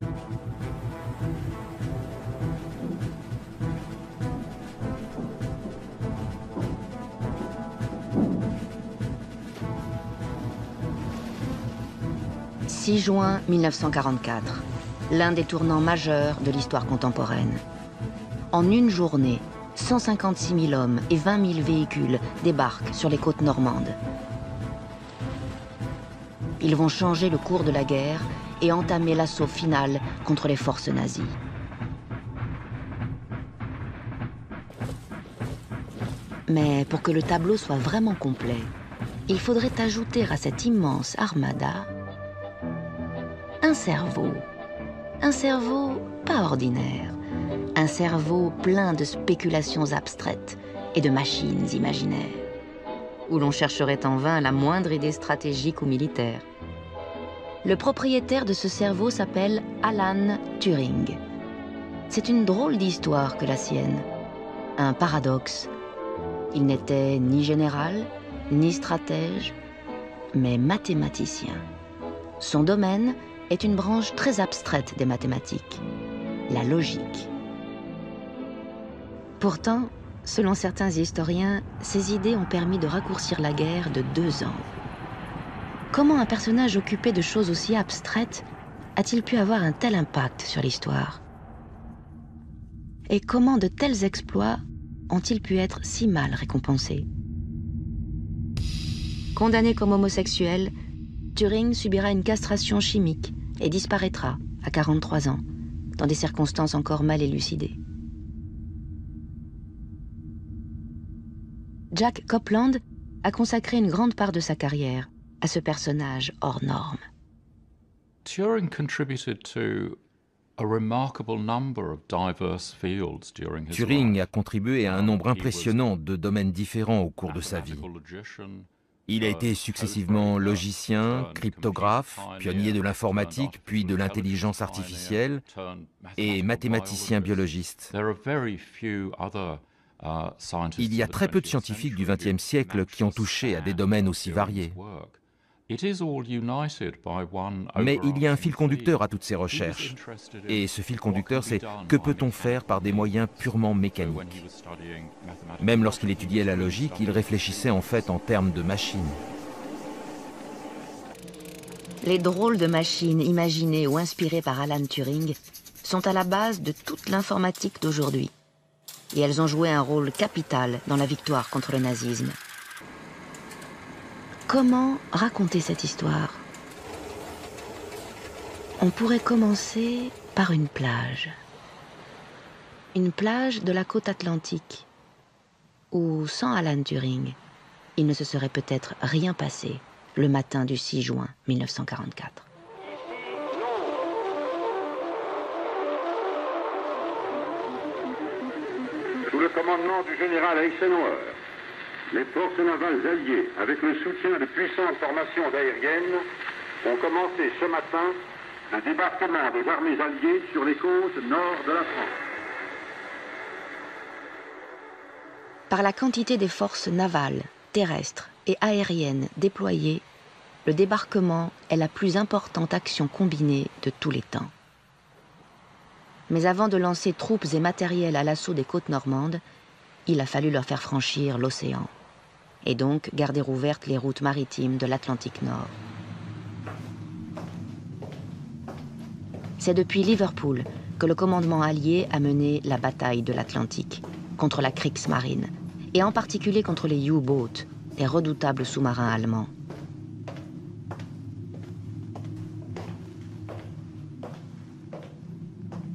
« 6 juin 1944, l'un des tournants majeurs de l'histoire contemporaine. En une journée, 156 000 hommes et 20 000 véhicules débarquent sur les côtes normandes. Ils vont changer le cours de la guerre et entamer l'assaut final contre les forces nazies. Mais pour que le tableau soit vraiment complet, il faudrait ajouter à cette immense armada un cerveau. Un cerveau pas ordinaire. Un cerveau plein de spéculations abstraites et de machines imaginaires, où l'on chercherait en vain la moindre idée stratégique ou militaire. Le propriétaire de ce cerveau s'appelle Alan Turing. C'est une drôle d'histoire que la sienne. Un paradoxe. Il n'était ni général, ni stratège, mais mathématicien. Son domaine est une branche très abstraite des mathématiques, la logique. Pourtant, selon certains historiens, ces idées ont permis de raccourcir la guerre de deux ans. Comment un personnage occupé de choses aussi abstraites a-t-il pu avoir un tel impact sur l'histoire? Et comment de tels exploits ont-ils pu être si mal récompensés? Condamné comme homosexuel, Turing subira une castration chimique et disparaîtra à 43 ans, dans des circonstances encore mal élucidées. Jack Copland a consacré une grande part de sa carrière à ce personnage hors norme. Turing contributed to a remarkable number of diverse fields during his Turing a contribué à un nombre impressionnant de domaines différents au cours de sa vie. Il a été successivement logicien, cryptographe, pionnier de l'informatique, puis de l'intelligence artificielle, et mathématicien biologiste. Uh, Il y a très peu de 20th scientifiques du XXe siècle qui ont touché à des domaines aussi variés. Mais il y a un fil conducteur à toutes ces recherches. Et ce fil conducteur, c'est que peut-on faire par des moyens purement mécaniques? Même lorsqu'il étudiait la logique, il réfléchissait en fait en termes de machines. Les drôles de machines imaginées ou inspirées par Alan Turing sont à la base de toute l'informatique d'aujourd'hui. Et elles ont joué un rôle capital dans la victoire contre le nazisme. Comment raconter cette histoire? On pourrait commencer par une plage. Une plage de la côte atlantique, où sans Alan Turing, il ne se serait peut-être rien passé le matin du 6 juin 1944. Sous le commandement du général Eisenhower, les forces navales alliées, avec le soutien de puissantes formations aériennes, ont commencé ce matin un débarquement des armées alliées sur les côtes nord de la France. Par la quantité des forces navales, terrestres et aériennes déployées, le débarquement est la plus importante action combinée de tous les temps. Mais avant de lancer troupes et matériel à l'assaut des côtes normandes, il a fallu leur faire franchir l'océan, et donc garder ouvertes les routes maritimes de l'Atlantique Nord. C'est depuis Liverpool que le commandement allié a mené la bataille de l'Atlantique contre la Kriegsmarine, et en particulier contre les U-boats, les redoutables sous-marins allemands.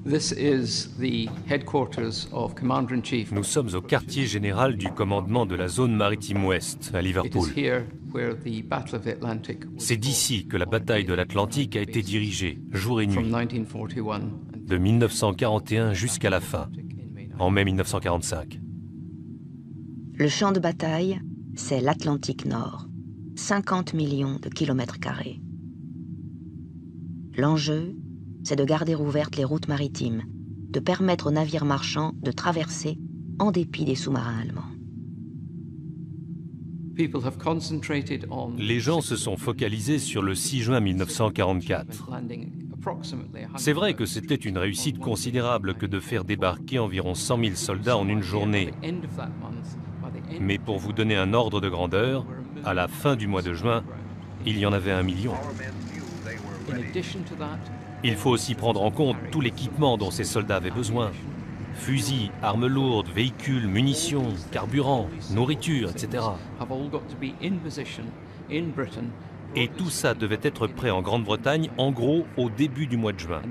Nous sommes au quartier général du commandement de la zone maritime ouest, à Liverpool. C'est d'ici que la bataille de l'Atlantique a été dirigée, jour et nuit, 1941 de 1941 jusqu'à la fin, en mai 1945. Le champ de bataille, c'est l'Atlantique Nord. 50 millions de kilomètres carrés. L'enjeu, c'est de garder ouvertes les routes maritimes, de permettre aux navires marchands de traverser en dépit des sous-marins allemands. Les gens se sont focalisés sur le 6 juin 1944. landing C'est vrai que c'était une réussite considérable que de faire débarquer environ 100 000 soldats en une journée. Mais pour vous donner un ordre de grandeur, à la fin du mois de juin, il y en avait un million. Il faut aussi prendre en compte tout l'équipement dont ces soldats avaient besoin. Fusils, armes lourdes, véhicules, munitions, carburant, nourriture, etc. Et tout ça devait être prêt en Grande-Bretagne, en gros, au début du mois de juin.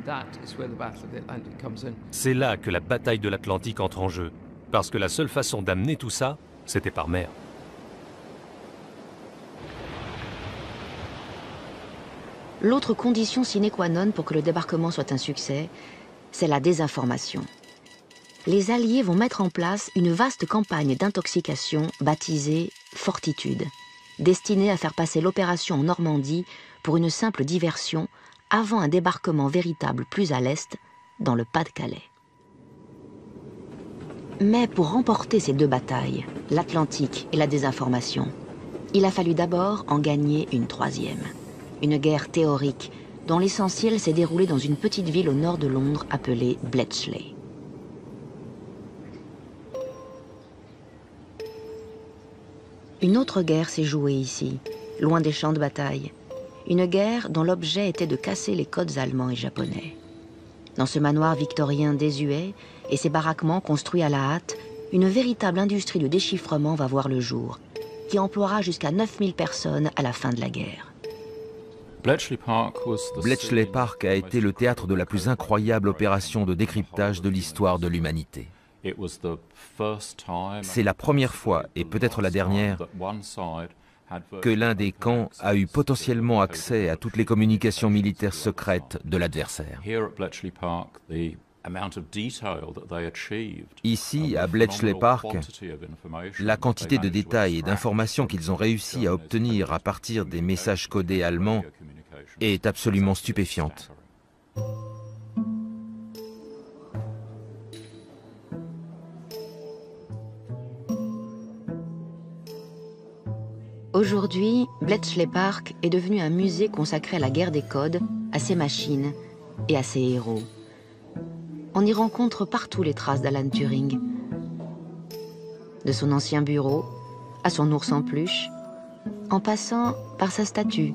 C'est là que la bataille de l'Atlantique entre en jeu, parce que la seule façon d'amener tout ça, c'était par mer. L'autre condition sine qua non pour que le débarquement soit un succès, c'est la désinformation. Les Alliés vont mettre en place une vaste campagne d'intoxication baptisée Fortitude, destinée à faire passer l'opération en Normandie pour une simple diversion avant un débarquement véritable plus à l'est, dans le Pas-de-Calais. Mais pour remporter ces deux batailles, l'Atlantique et la désinformation, il a fallu d'abord en gagner une troisième une guerre théorique dont l'essentiel s'est déroulé dans une petite ville au nord de Londres appelée Bletchley. Une autre guerre s'est jouée ici, loin des champs de bataille. Une guerre dont l'objet était de casser les codes allemands et japonais. Dans ce manoir victorien désuet et ses baraquements construits à la hâte, une véritable industrie de déchiffrement va voir le jour, qui emploiera jusqu'à 9000 personnes à la fin de la guerre. Bletchley Park a été le théâtre de la plus incroyable opération de décryptage de l'histoire de l'humanité. C'est la première fois, et peut-être la dernière, que l'un des camps a eu potentiellement accès à toutes les communications militaires secrètes de l'adversaire. Ici, à Bletchley Park, la quantité de détails et d'informations qu'ils ont réussi à obtenir à partir des messages codés allemands est absolument stupéfiante. Aujourd'hui, Bletchley Park est devenu un musée consacré à la guerre des codes, à ses machines et à ses héros. On y rencontre partout les traces d'Alan Turing. De son ancien bureau à son ours en peluche, en passant par sa statue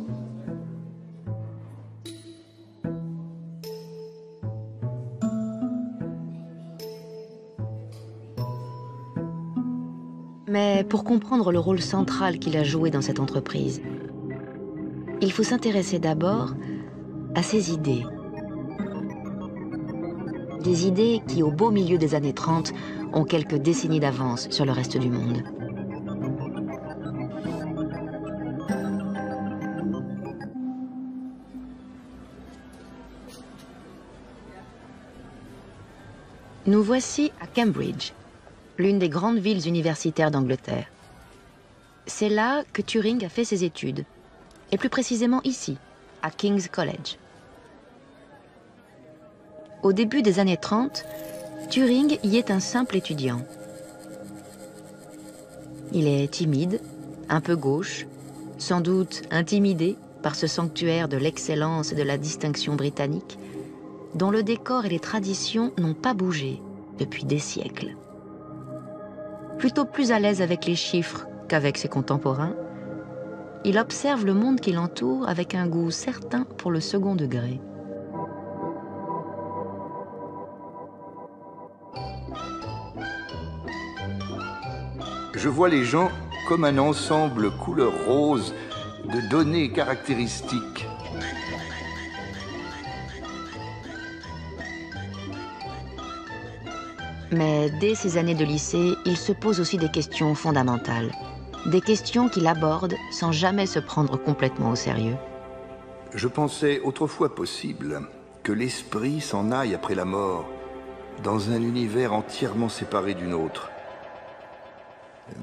Mais pour comprendre le rôle central qu'il a joué dans cette entreprise, il faut s'intéresser d'abord à ses idées. Des idées qui, au beau milieu des années 30, ont quelques décennies d'avance sur le reste du monde. Nous voici à Cambridge, l'une des grandes villes universitaires d'Angleterre. C'est là que Turing a fait ses études, et plus précisément ici, à King's College. Au début des années 30, Turing y est un simple étudiant. Il est timide, un peu gauche, sans doute intimidé par ce sanctuaire de l'excellence et de la distinction britannique, dont le décor et les traditions n'ont pas bougé depuis des siècles plutôt plus à l'aise avec les chiffres qu'avec ses contemporains, il observe le monde qui l'entoure avec un goût certain pour le second degré. Je vois les gens comme un ensemble couleur rose de données caractéristiques Mais dès ses années de lycée, il se pose aussi des questions fondamentales. Des questions qu'il aborde sans jamais se prendre complètement au sérieux. Je pensais autrefois possible que l'esprit s'en aille après la mort, dans un univers entièrement séparé du nôtre.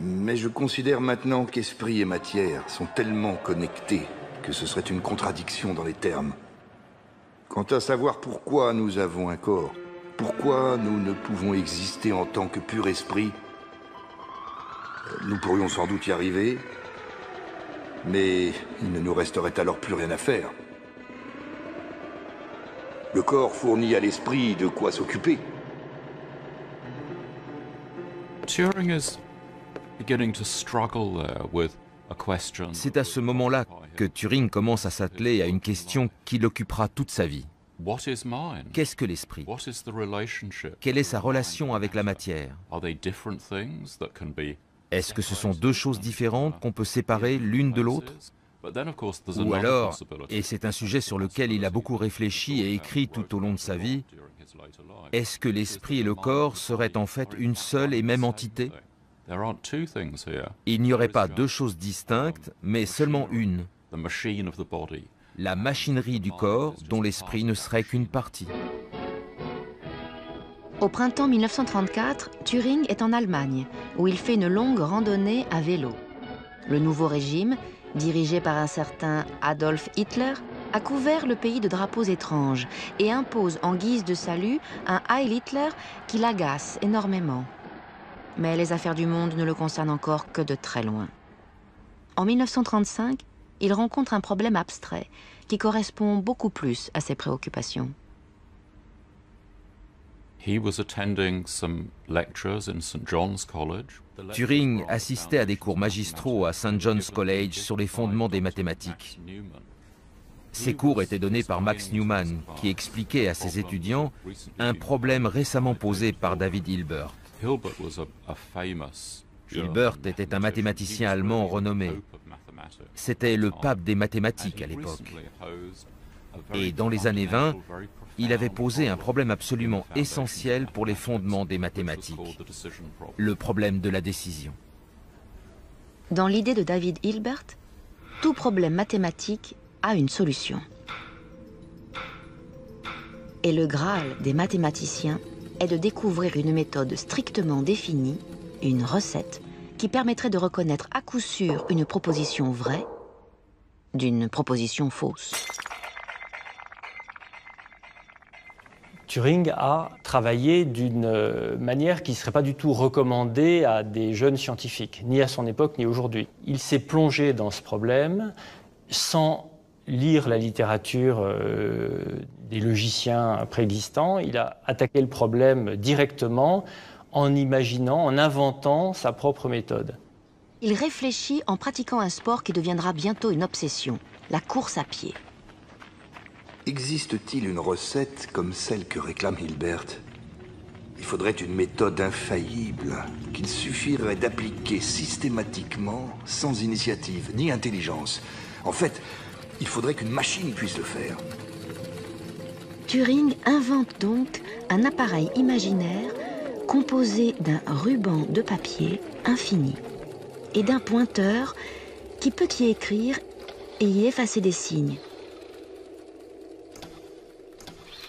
Mais je considère maintenant qu'esprit et matière sont tellement connectés que ce serait une contradiction dans les termes. Quant à savoir pourquoi nous avons un corps, pourquoi nous ne pouvons exister en tant que pur esprit? Nous pourrions sans doute y arriver, mais il ne nous resterait alors plus rien à faire. Le corps fournit à l'esprit de quoi s'occuper. C'est à ce moment-là que Turing commence à s'atteler à une question qui l'occupera toute sa vie. Qu'est-ce que l'esprit? Quelle est sa relation avec la matière? Est-ce que ce sont deux choses différentes qu'on peut séparer l'une de l'autre? Ou alors, et c'est un sujet sur lequel il a beaucoup réfléchi et écrit tout au long de sa vie, est-ce que l'esprit et le corps seraient en fait une seule et même entité? Il n'y aurait pas deux choses distinctes, mais seulement une la machinerie du corps dont l'esprit ne serait qu'une partie. Au printemps 1934, Turing est en Allemagne, où il fait une longue randonnée à vélo. Le nouveau régime, dirigé par un certain Adolf Hitler, a couvert le pays de drapeaux étranges et impose en guise de salut un Heil Hitler qui l'agace énormément. Mais les affaires du monde ne le concernent encore que de très loin. En 1935, il rencontre un problème abstrait qui correspond beaucoup plus à ses préoccupations. Turing assistait à des cours magistraux à St. John's College sur les fondements des mathématiques. Ces cours étaient donnés par Max Newman, qui expliquait à ses étudiants un problème récemment posé par David Hilbert. Hilbert était un mathématicien allemand renommé. C'était le pape des mathématiques à l'époque. Et dans les années 20, il avait posé un problème absolument essentiel pour les fondements des mathématiques, le problème de la décision. Dans l'idée de David Hilbert, tout problème mathématique a une solution. Et le Graal des mathématiciens est de découvrir une méthode strictement définie, une recette, qui permettrait de reconnaître à coup sûr une proposition vraie d'une proposition fausse. Turing a travaillé d'une manière qui ne serait pas du tout recommandée à des jeunes scientifiques, ni à son époque, ni aujourd'hui. Il s'est plongé dans ce problème sans lire la littérature euh, des logiciens préexistants. Il a attaqué le problème directement en imaginant, en inventant sa propre méthode. Il réfléchit en pratiquant un sport qui deviendra bientôt une obsession, la course à pied. Existe-t-il une recette comme celle que réclame Hilbert? Il faudrait une méthode infaillible qu'il suffirait d'appliquer systématiquement sans initiative ni intelligence. En fait, il faudrait qu'une machine puisse le faire. Turing invente donc un appareil imaginaire composé d'un ruban de papier infini et d'un pointeur qui peut y écrire et y effacer des signes.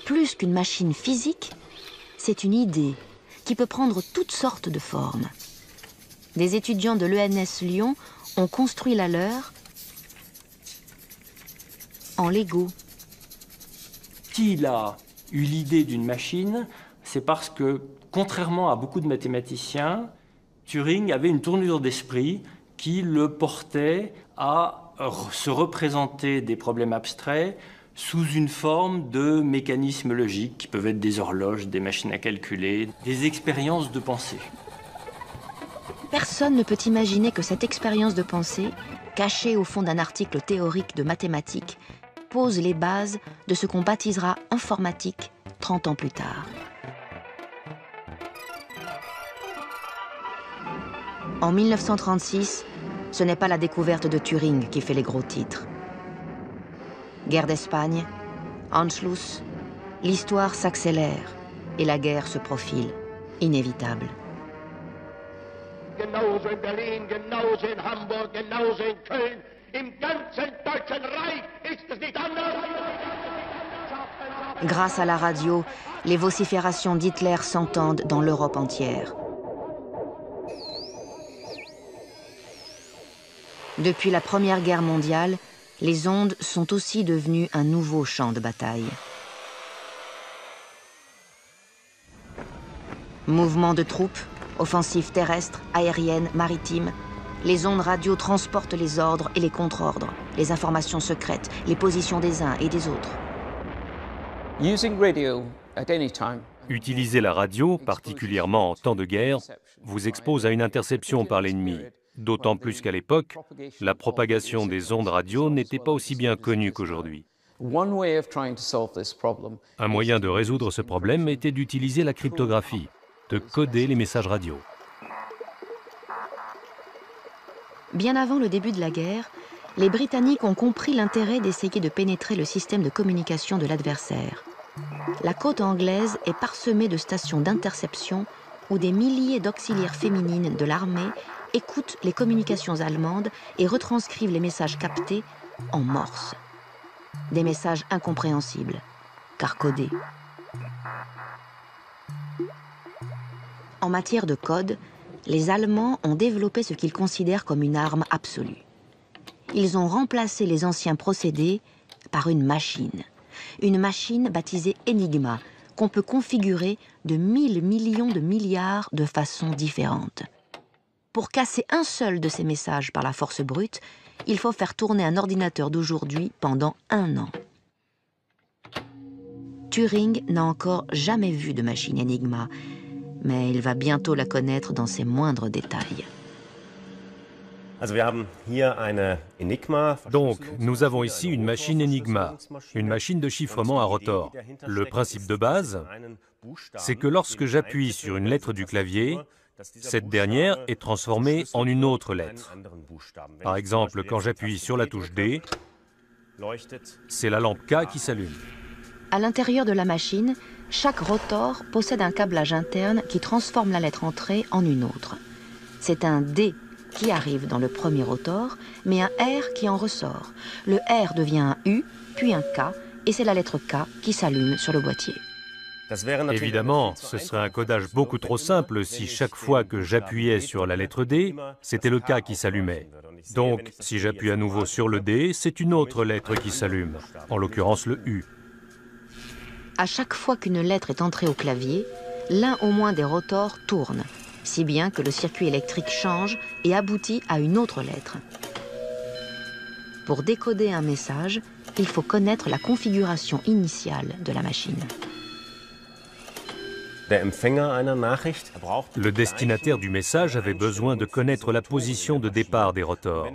Plus qu'une machine physique, c'est une idée qui peut prendre toutes sortes de formes. Des étudiants de l'ENS Lyon ont construit la leur en Lego. S'il a eu l'idée d'une machine, c'est parce que contrairement à beaucoup de mathématiciens, Turing avait une tournure d'esprit qui le portait à se représenter des problèmes abstraits sous une forme de mécanismes logiques qui peuvent être des horloges, des machines à calculer, des expériences de pensée. Personne ne peut imaginer que cette expérience de pensée, cachée au fond d'un article théorique de mathématiques, pose les bases de ce qu'on baptisera informatique 30 ans plus tard. En 1936, ce n'est pas la découverte de Turing qui fait les gros titres. Guerre d'Espagne, Anschluss, l'histoire s'accélère et la guerre se profile, inévitable. Grâce à la radio, les vociférations d'Hitler s'entendent dans l'Europe entière. Depuis la Première Guerre mondiale, les ondes sont aussi devenues un nouveau champ de bataille. Mouvements de troupes, offensives terrestres, aériennes, maritimes, les ondes radio transportent les ordres et les contre-ordres, les informations secrètes, les positions des uns et des autres. Utiliser la radio, particulièrement en temps de guerre, vous expose à une interception par l'ennemi, d'autant plus qu'à l'époque, la propagation des ondes radio n'était pas aussi bien connue qu'aujourd'hui. Un moyen de résoudre ce problème était d'utiliser la cryptographie, de coder les messages radio. Bien avant le début de la guerre, les Britanniques ont compris l'intérêt d'essayer de pénétrer le système de communication de l'adversaire. La côte anglaise est parsemée de stations d'interception où des milliers d'auxiliaires féminines de l'armée écoutent les communications allemandes et retranscrivent les messages captés en morse. Des messages incompréhensibles, car codés. En matière de code, les Allemands ont développé ce qu'ils considèrent comme une arme absolue. Ils ont remplacé les anciens procédés par une machine. Une machine baptisée Enigma, qu'on peut configurer de mille millions de milliards de façons différentes. Pour casser un seul de ces messages par la force brute, il faut faire tourner un ordinateur d'aujourd'hui pendant un an. Turing n'a encore jamais vu de machine Enigma, mais il va bientôt la connaître dans ses moindres détails. Donc, nous avons ici une machine Enigma, une machine de chiffrement à rotor. Le principe de base, c'est que lorsque j'appuie sur une lettre du clavier, cette dernière est transformée en une autre lettre. Par exemple, quand j'appuie sur la touche D, c'est la lampe K qui s'allume. À l'intérieur de la machine, chaque rotor possède un câblage interne qui transforme la lettre entrée en une autre. C'est un D qui arrive dans le premier rotor, mais un R qui en ressort. Le R devient un U, puis un K, et c'est la lettre K qui s'allume sur le boîtier. Évidemment, ce serait un codage beaucoup trop simple si chaque fois que j'appuyais sur la lettre D, c'était le K qui s'allumait. Donc, si j'appuie à nouveau sur le D, c'est une autre lettre qui s'allume, en l'occurrence le U. À chaque fois qu'une lettre est entrée au clavier, l'un au moins des rotors tourne, si bien que le circuit électrique change et aboutit à une autre lettre. Pour décoder un message, il faut connaître la configuration initiale de la machine. Le destinataire du message avait besoin de connaître la position de départ des rotors.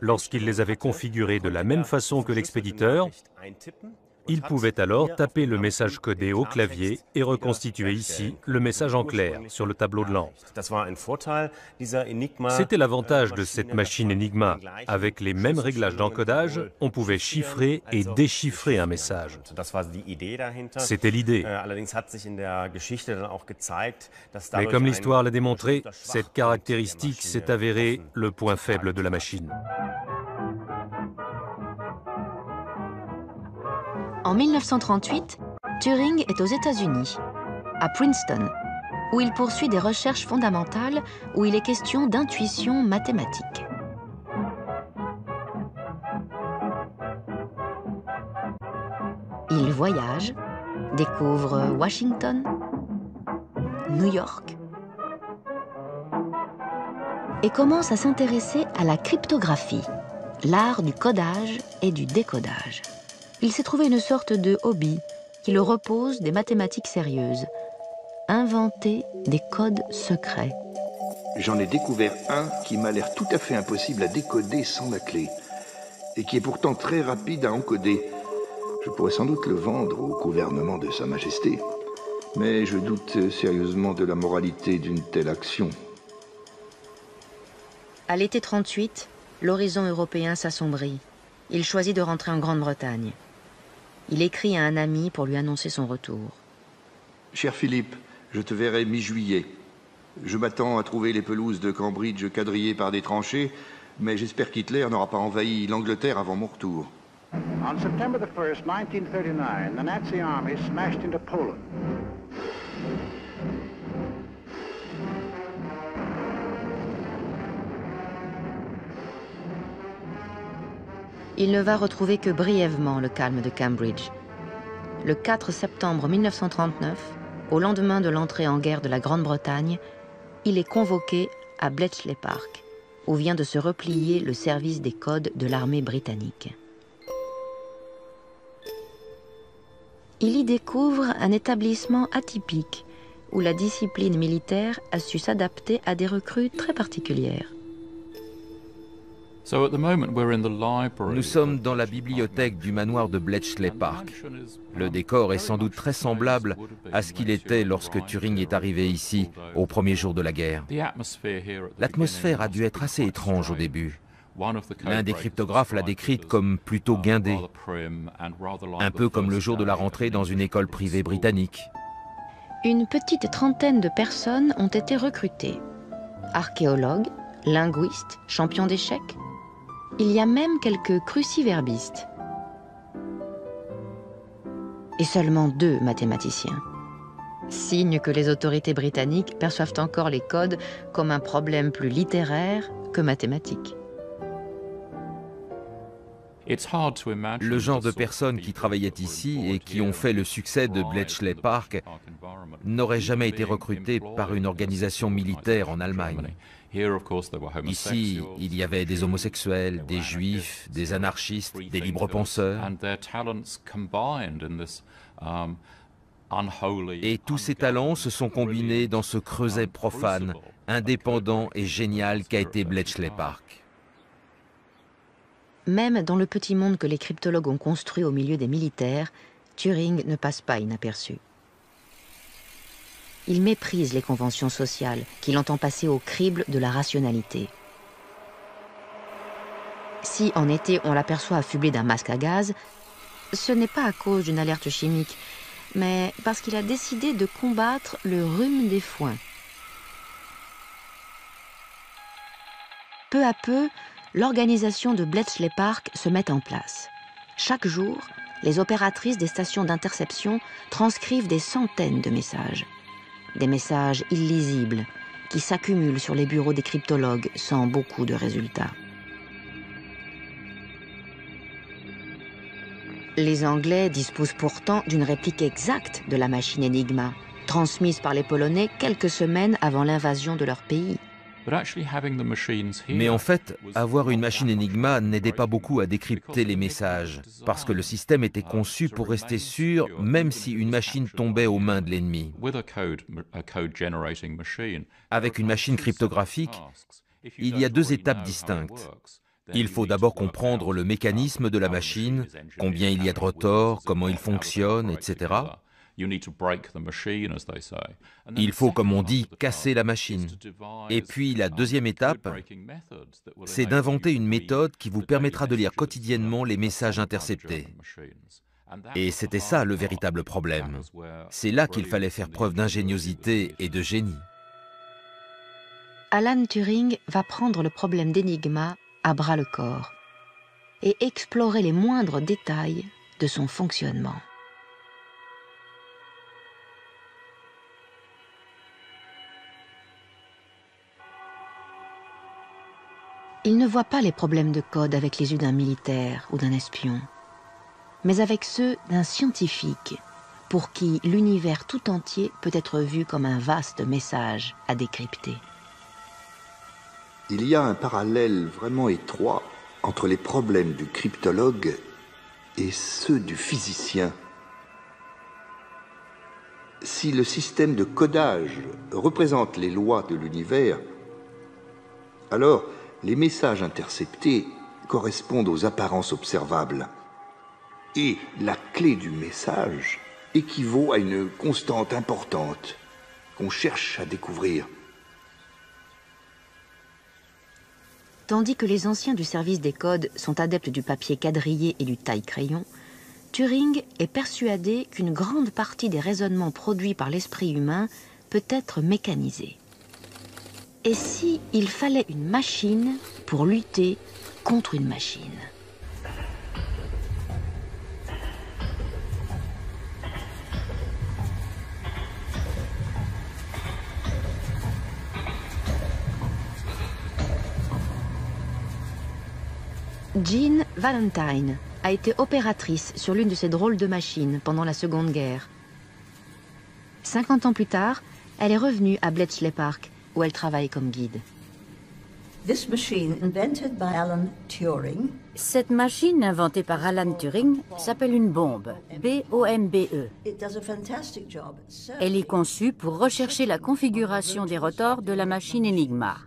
Lorsqu'il les avait configurés de la même façon que l'expéditeur, il pouvait alors taper le message codé au clavier et reconstituer ici le message en clair sur le tableau de lampe. C'était l'avantage de cette machine Enigma. Avec les mêmes réglages d'encodage, on pouvait chiffrer et déchiffrer un message. C'était l'idée. Mais comme l'histoire l'a démontré, cette caractéristique s'est avérée le point faible de la machine. En 1938, Turing est aux États-Unis, à Princeton, où il poursuit des recherches fondamentales où il est question d'intuition mathématique. Il voyage, découvre Washington, New York, et commence à s'intéresser à la cryptographie, l'art du codage et du décodage il s'est trouvé une sorte de hobby qui le repose des mathématiques sérieuses. Inventer des codes secrets. J'en ai découvert un qui m'a l'air tout à fait impossible à décoder sans la clé, et qui est pourtant très rapide à encoder. Je pourrais sans doute le vendre au gouvernement de Sa Majesté, mais je doute sérieusement de la moralité d'une telle action. À l'été 38, l'horizon européen s'assombrit. Il choisit de rentrer en Grande-Bretagne. Il écrit à un ami pour lui annoncer son retour. Cher Philippe, je te verrai mi-juillet. Je m'attends à trouver les pelouses de Cambridge quadrillées par des tranchées, mais j'espère qu'Hitler n'aura pas envahi l'Angleterre avant mon retour. On September 1st, 1939, the Nazi army smashed into Poland. Il ne va retrouver que brièvement le calme de Cambridge. Le 4 septembre 1939, au lendemain de l'entrée en guerre de la Grande-Bretagne, il est convoqué à Bletchley Park, où vient de se replier le service des codes de l'armée britannique. il y découvre un établissement atypique où la discipline militaire a su s'adapter à des recrues très particulières. Nous sommes dans la bibliothèque du manoir de Bletchley Park. Le décor est sans doute très semblable à ce qu'il était lorsque Turing est arrivé ici au premier jour de la guerre. L'atmosphère a dû être assez étrange au début. L'un des cryptographes l'a décrite comme plutôt guindée, un peu comme le jour de la rentrée dans une école privée britannique. Une petite trentaine de personnes ont été recrutées. Archéologues, linguistes, champions d'échecs. Il y a même quelques cruciverbistes. Et seulement deux mathématiciens. Signe que les autorités britanniques perçoivent encore les codes comme un problème plus littéraire que mathématique. Le genre de personnes qui travaillaient ici et qui ont fait le succès de Bletchley Park n'auraient jamais été recrutées par une organisation militaire en Allemagne. Ici, il y avait des homosexuels, des juifs, des anarchistes, des libres penseurs. Et tous ces talents se sont combinés dans ce creuset profane, indépendant et génial qu'a été Bletchley Park. Même dans le petit monde que les cryptologues ont construit au milieu des militaires, Turing ne passe pas inaperçu. Il méprise les conventions sociales qu'il entend passer au crible de la rationalité. Si en été on l'aperçoit affublé d'un masque à gaz, ce n'est pas à cause d'une alerte chimique, mais parce qu'il a décidé de combattre le rhume des foins. Peu à peu, l'organisation de Bletchley Park se met en place. Chaque jour, les opératrices des stations d'interception transcrivent des centaines de messages. Des messages illisibles qui s'accumulent sur les bureaux des cryptologues sans beaucoup de résultats. Les Anglais disposent pourtant d'une réplique exacte de la machine Enigma, transmise par les Polonais quelques semaines avant l'invasion de leur pays. Mais en fait, avoir une machine Enigma n'aidait pas beaucoup à décrypter les messages, parce que le système était conçu pour rester sûr même si une machine tombait aux mains de l'ennemi. Avec une machine cryptographique, il y a deux étapes distinctes. Il faut d'abord comprendre le mécanisme de la machine, combien il y a de rotors, comment il fonctionne, etc. Il faut, comme on dit, casser la machine. Et puis la deuxième étape, c'est d'inventer une méthode qui vous permettra de lire quotidiennement les messages interceptés. Et c'était ça le véritable problème. C'est là qu'il fallait faire preuve d'ingéniosité et de génie. Alan Turing va prendre le problème d'énigma à bras le corps et explorer les moindres détails de son fonctionnement. Il ne voit pas les problèmes de code avec les yeux d'un militaire ou d'un espion, mais avec ceux d'un scientifique pour qui l'univers tout entier peut être vu comme un vaste message à décrypter. Il y a un parallèle vraiment étroit entre les problèmes du cryptologue et ceux du physicien. Si le système de codage représente les lois de l'univers, alors les messages interceptés correspondent aux apparences observables. Et la clé du message équivaut à une constante importante qu'on cherche à découvrir. Tandis que les anciens du service des codes sont adeptes du papier quadrillé et du taille-crayon, Turing est persuadé qu'une grande partie des raisonnements produits par l'esprit humain peut être mécanisée. Et si il fallait une machine pour lutter contre une machine? Jean Valentine a été opératrice sur l'une de ces drôles de machines pendant la Seconde Guerre. 50 ans plus tard, elle est revenue à Bletchley Park où elle travaille comme guide. Cette machine inventée par Alan Turing s'appelle une bombe, B-O-M-B-E. Elle est conçue pour rechercher la configuration des rotors de la machine Enigma.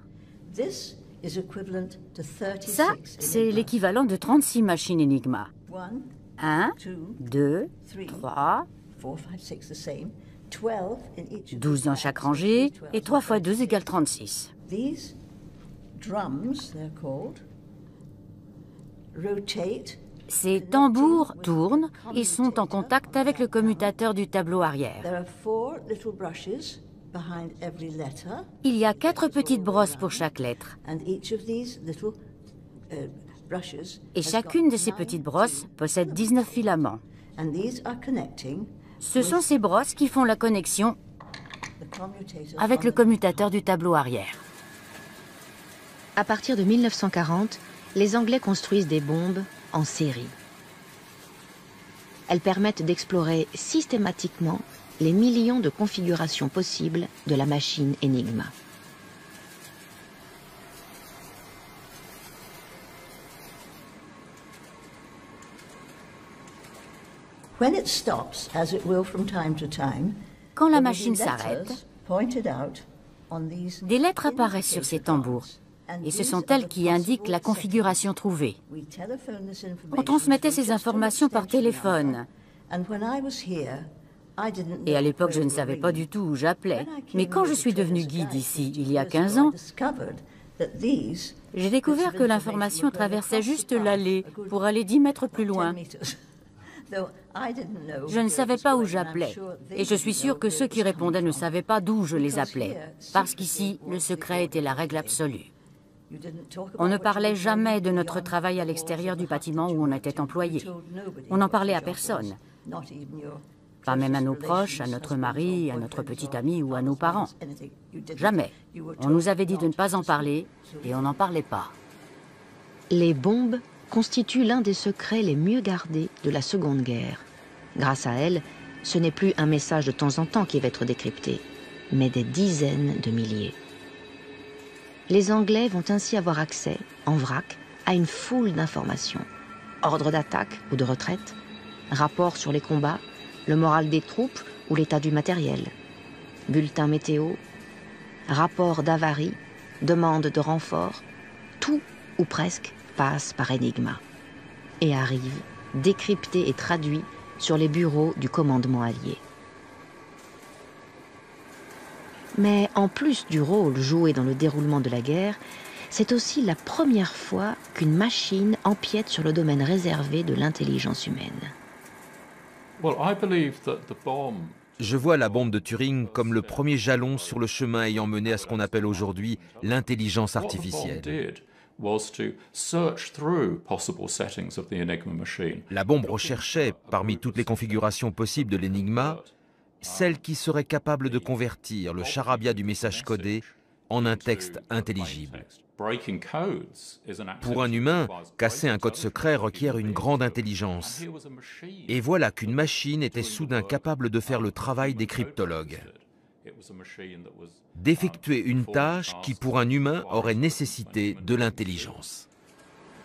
Ça, c'est l'équivalent de 36 machines Enigma. 1, 2, 3, 12 dans chaque rangée, et 3 fois 2 égale 36. Ces tambours tournent et sont en contact avec le commutateur du tableau arrière. Il y a quatre petites brosses pour chaque lettre. Et chacune de ces petites brosses possède 19 filaments. Ce sont ces brosses qui font la connexion avec le commutateur du tableau arrière. À partir de 1940, les Anglais construisent des bombes en série. Elles permettent d'explorer systématiquement les millions de configurations possibles de la machine Enigma. Quand la machine s'arrête, des lettres apparaissent sur ces tambours et ce sont elles qui indiquent la configuration trouvée. On transmettait ces informations par téléphone. Et à l'époque, je ne savais pas du tout où j'appelais. Mais quand je suis devenu guide ici, il y a 15 ans, j'ai découvert que l'information traversait juste l'allée pour aller 10 mètres plus loin. Je ne savais pas où j'appelais, et je suis sûr que ceux qui répondaient ne savaient pas d'où je les appelais, parce qu'ici, le secret était la règle absolue. On ne parlait jamais de notre travail à l'extérieur du bâtiment où on était employé. On n'en parlait à personne. Pas même à nos proches, à notre mari, à notre petite amie ou à nos parents. Jamais. On nous avait dit de ne pas en parler et on n'en parlait pas. Les bombes constituent l'un des secrets les mieux gardés de la Seconde Guerre. Grâce à elles, ce n'est plus un message de temps en temps qui va être décrypté, mais des dizaines de milliers. Les Anglais vont ainsi avoir accès, en vrac, à une foule d'informations. Ordre d'attaque ou de retraite, rapports sur les combats, le moral des troupes ou l'état du matériel, bulletin météo, rapport d'avarie, demande de renfort, tout ou presque passe par Enigma et arrive, décrypté et traduit sur les bureaux du commandement allié. Mais en plus du rôle joué dans le déroulement de la guerre, c'est aussi la première fois qu'une machine empiète sur le domaine réservé de l'intelligence humaine. Je vois la bombe de Turing comme le premier jalon sur le chemin ayant mené à ce qu'on appelle aujourd'hui l'intelligence artificielle. La bombe recherchait, parmi toutes les configurations possibles de l'énigma, celle qui serait capable de convertir le charabia du message codé en un texte intelligible. Pour un humain, casser un code secret requiert une grande intelligence. Et voilà qu'une machine était soudain capable de faire le travail des cryptologues. D'effectuer une tâche qui pour un humain aurait nécessité de l'intelligence.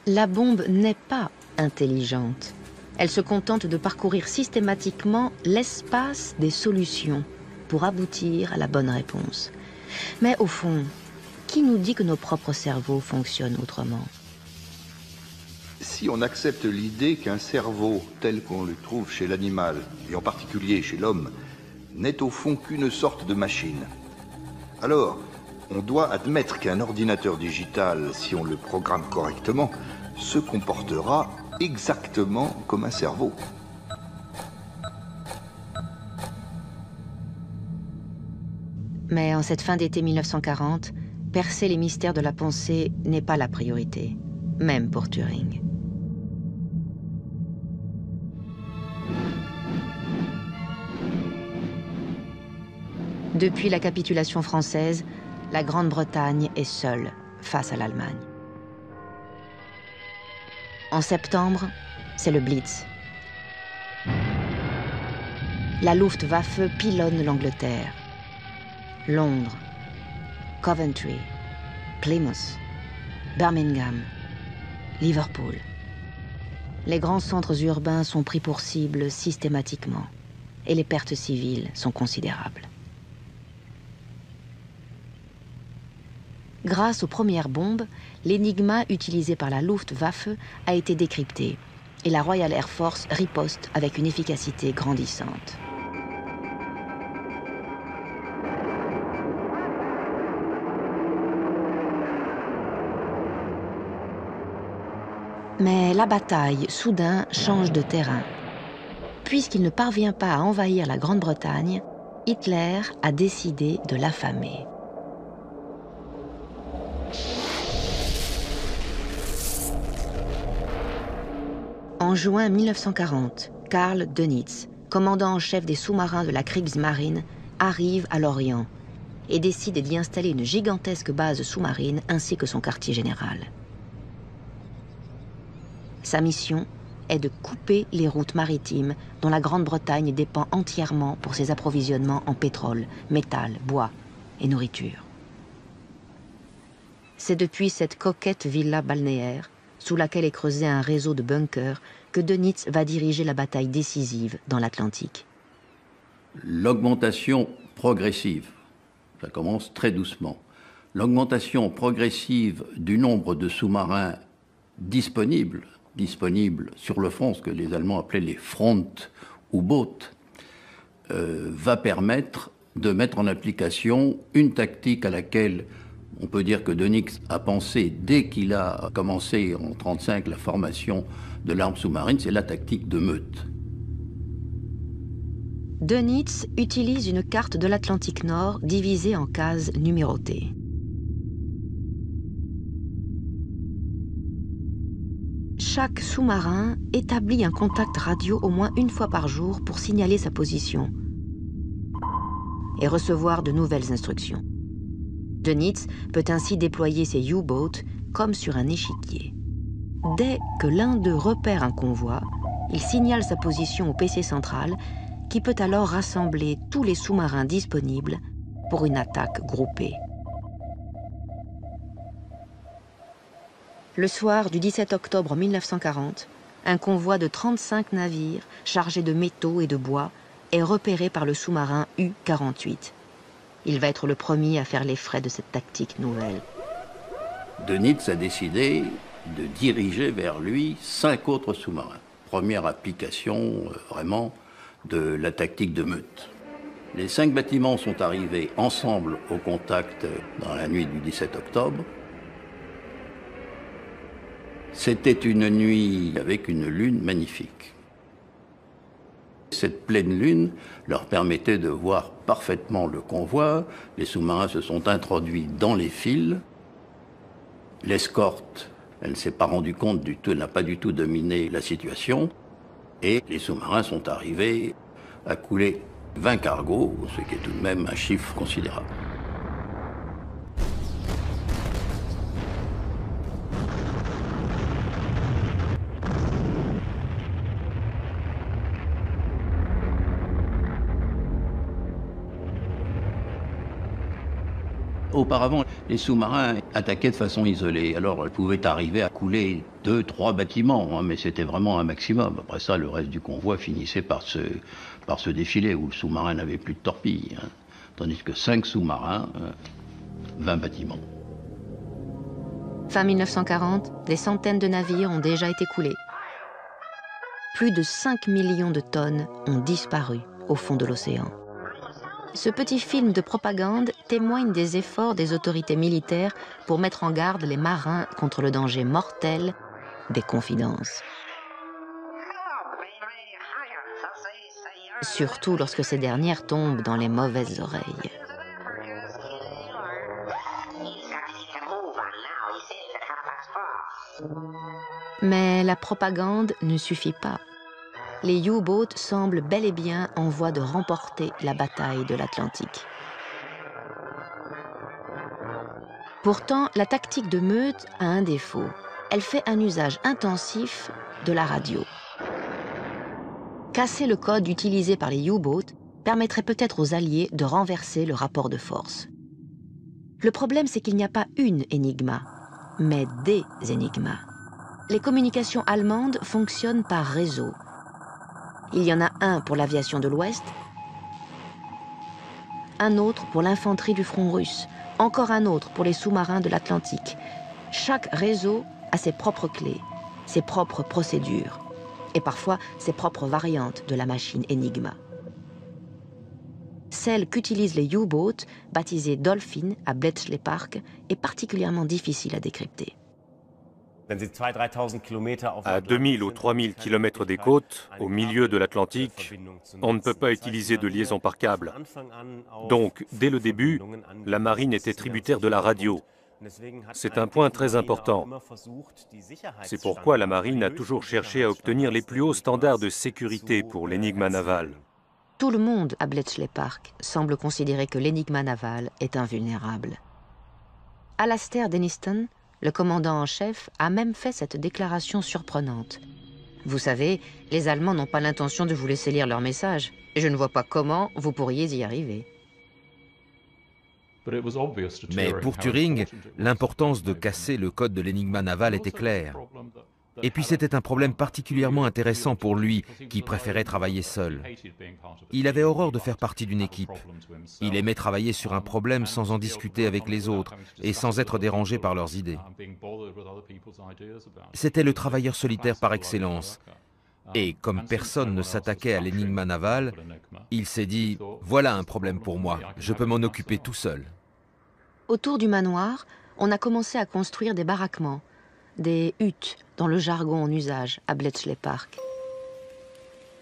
La bombe n'est pas intelligente. Elle se contente de parcourir systématiquement l'espace des solutions pour aboutir à la bonne réponse. Mais au fond, qui nous dit que nos propres cerveaux fonctionnent autrement? Si on accepte l'idée qu'un cerveau tel qu'on le trouve chez l'animal, et en particulier chez l'homme, n'est au fond qu'une sorte de machine, alors on doit admettre qu'un ordinateur digital, si on le programme correctement, se comportera exactement comme un cerveau. Mais en cette fin d'été 1940, percer les mystères de la pensée n'est pas la priorité, même pour Turing. Depuis la capitulation française, la Grande-Bretagne est seule face à l'Allemagne. En septembre, c'est le Blitz. La Luftwaffe pilonne l'Angleterre. Londres, Coventry, Plymouth, Birmingham, Liverpool. Les grands centres urbains sont pris pour cible systématiquement et les pertes civiles sont considérables. Grâce aux premières bombes, l'énigma utilisé par la Luftwaffe a été décrypté et la Royal Air Force riposte avec une efficacité grandissante. Mais la bataille, soudain, change de terrain. Puisqu'il ne parvient pas à envahir la Grande-Bretagne, Hitler a décidé de l'affamer. En juin 1940, Karl Dönitz, commandant en chef des sous-marins de la Kriegsmarine, arrive à Lorient et décide d'y installer une gigantesque base sous-marine ainsi que son quartier général. Sa mission est de couper les routes maritimes dont la Grande-Bretagne dépend entièrement pour ses approvisionnements en pétrole, métal, bois et nourriture. C'est depuis cette coquette villa balnéaire, sous laquelle est creusé un réseau de bunkers, que Dönitz va diriger la bataille décisive dans l'Atlantique. L'augmentation progressive, ça commence très doucement, l'augmentation progressive du nombre de sous-marins disponibles disponibles sur le front, ce que les Allemands appelaient les front ou boat, euh, va permettre de mettre en application une tactique à laquelle on peut dire que Dönitz a pensé dès qu'il a commencé en 1935 la formation de l'arme sous-marine, c'est la tactique de meute. Dönitz utilise une carte de l'Atlantique Nord divisée en cases numérotées. chaque sous-marin établit un contact radio au moins une fois par jour pour signaler sa position et recevoir de nouvelles instructions. Dönitz peut ainsi déployer ses U-boats comme sur un échiquier. Dès que l'un d'eux repère un convoi, il signale sa position au PC central qui peut alors rassembler tous les sous-marins disponibles pour une attaque groupée. Le soir du 17 octobre 1940, un convoi de 35 navires chargés de métaux et de bois est repéré par le sous-marin U-48. Il va être le premier à faire les frais de cette tactique nouvelle. Dönitz a décidé de diriger vers lui cinq autres sous-marins. Première application euh, vraiment de la tactique de meute. Les cinq bâtiments sont arrivés ensemble au contact dans la nuit du 17 octobre. C'était une nuit avec une lune magnifique. Cette pleine lune leur permettait de voir parfaitement le convoi. Les sous-marins se sont introduits dans les fils. L'escorte, elle ne s'est pas rendue compte du tout, n'a pas du tout dominé la situation. Et les sous-marins sont arrivés à couler 20 cargos, ce qui est tout de même un chiffre considérable. Auparavant, les sous-marins attaquaient de façon isolée. Alors, ils pouvaient arriver à couler deux, trois bâtiments, hein, mais c'était vraiment un maximum. Après ça, le reste du convoi finissait par se, par se défiler, où le sous-marin n'avait plus de torpilles. Hein. Tandis que cinq sous-marins, 20 euh, bâtiments. Fin 1940, des centaines de navires ont déjà été coulés. Plus de 5 millions de tonnes ont disparu au fond de l'océan. Ce petit film de propagande témoigne des efforts des autorités militaires pour mettre en garde les marins contre le danger mortel des confidences. Surtout lorsque ces dernières tombent dans les mauvaises oreilles. Mais la propagande ne suffit pas les U-boats semblent bel et bien en voie de remporter la bataille de l'Atlantique. Pourtant, la tactique de meute a un défaut. Elle fait un usage intensif de la radio. Casser le code utilisé par les U-boats permettrait peut-être aux Alliés de renverser le rapport de force. Le problème, c'est qu'il n'y a pas une énigma, mais des énigmas. Les communications allemandes fonctionnent par réseau. Il y en a un pour l'aviation de l'Ouest, un autre pour l'infanterie du front russe, encore un autre pour les sous-marins de l'Atlantique. Chaque réseau a ses propres clés, ses propres procédures et parfois ses propres variantes de la machine Enigma. Celle qu'utilisent les U-boats, baptisée Dolphin à Bletchley Park, est particulièrement difficile à décrypter. À 2000 ou 3000 km des côtes, au milieu de l'Atlantique, on ne peut pas utiliser de liaison par câble. Donc, dès le début, la marine était tributaire de la radio. C'est un point très important. C'est pourquoi la marine a toujours cherché à obtenir les plus hauts standards de sécurité pour l'énigme navale. Tout le monde à Bletchley Park semble considérer que l'énigme navale est invulnérable. Alastair Denniston, le commandant en chef a même fait cette déclaration surprenante. Vous savez, les Allemands n'ont pas l'intention de vous laisser lire leur message. Je ne vois pas comment vous pourriez y arriver. Mais pour Turing, l'importance de casser le code de l'énigme naval était claire. Et puis c'était un problème particulièrement intéressant pour lui, qui préférait travailler seul. Il avait horreur de faire partie d'une équipe. Il aimait travailler sur un problème sans en discuter avec les autres et sans être dérangé par leurs idées. C'était le travailleur solitaire par excellence. Et comme personne ne s'attaquait à l'énigme naval, il s'est dit, voilà un problème pour moi, je peux m'en occuper tout seul. Autour du manoir, on a commencé à construire des baraquements des huttes dans le jargon en usage à Bletchley Park.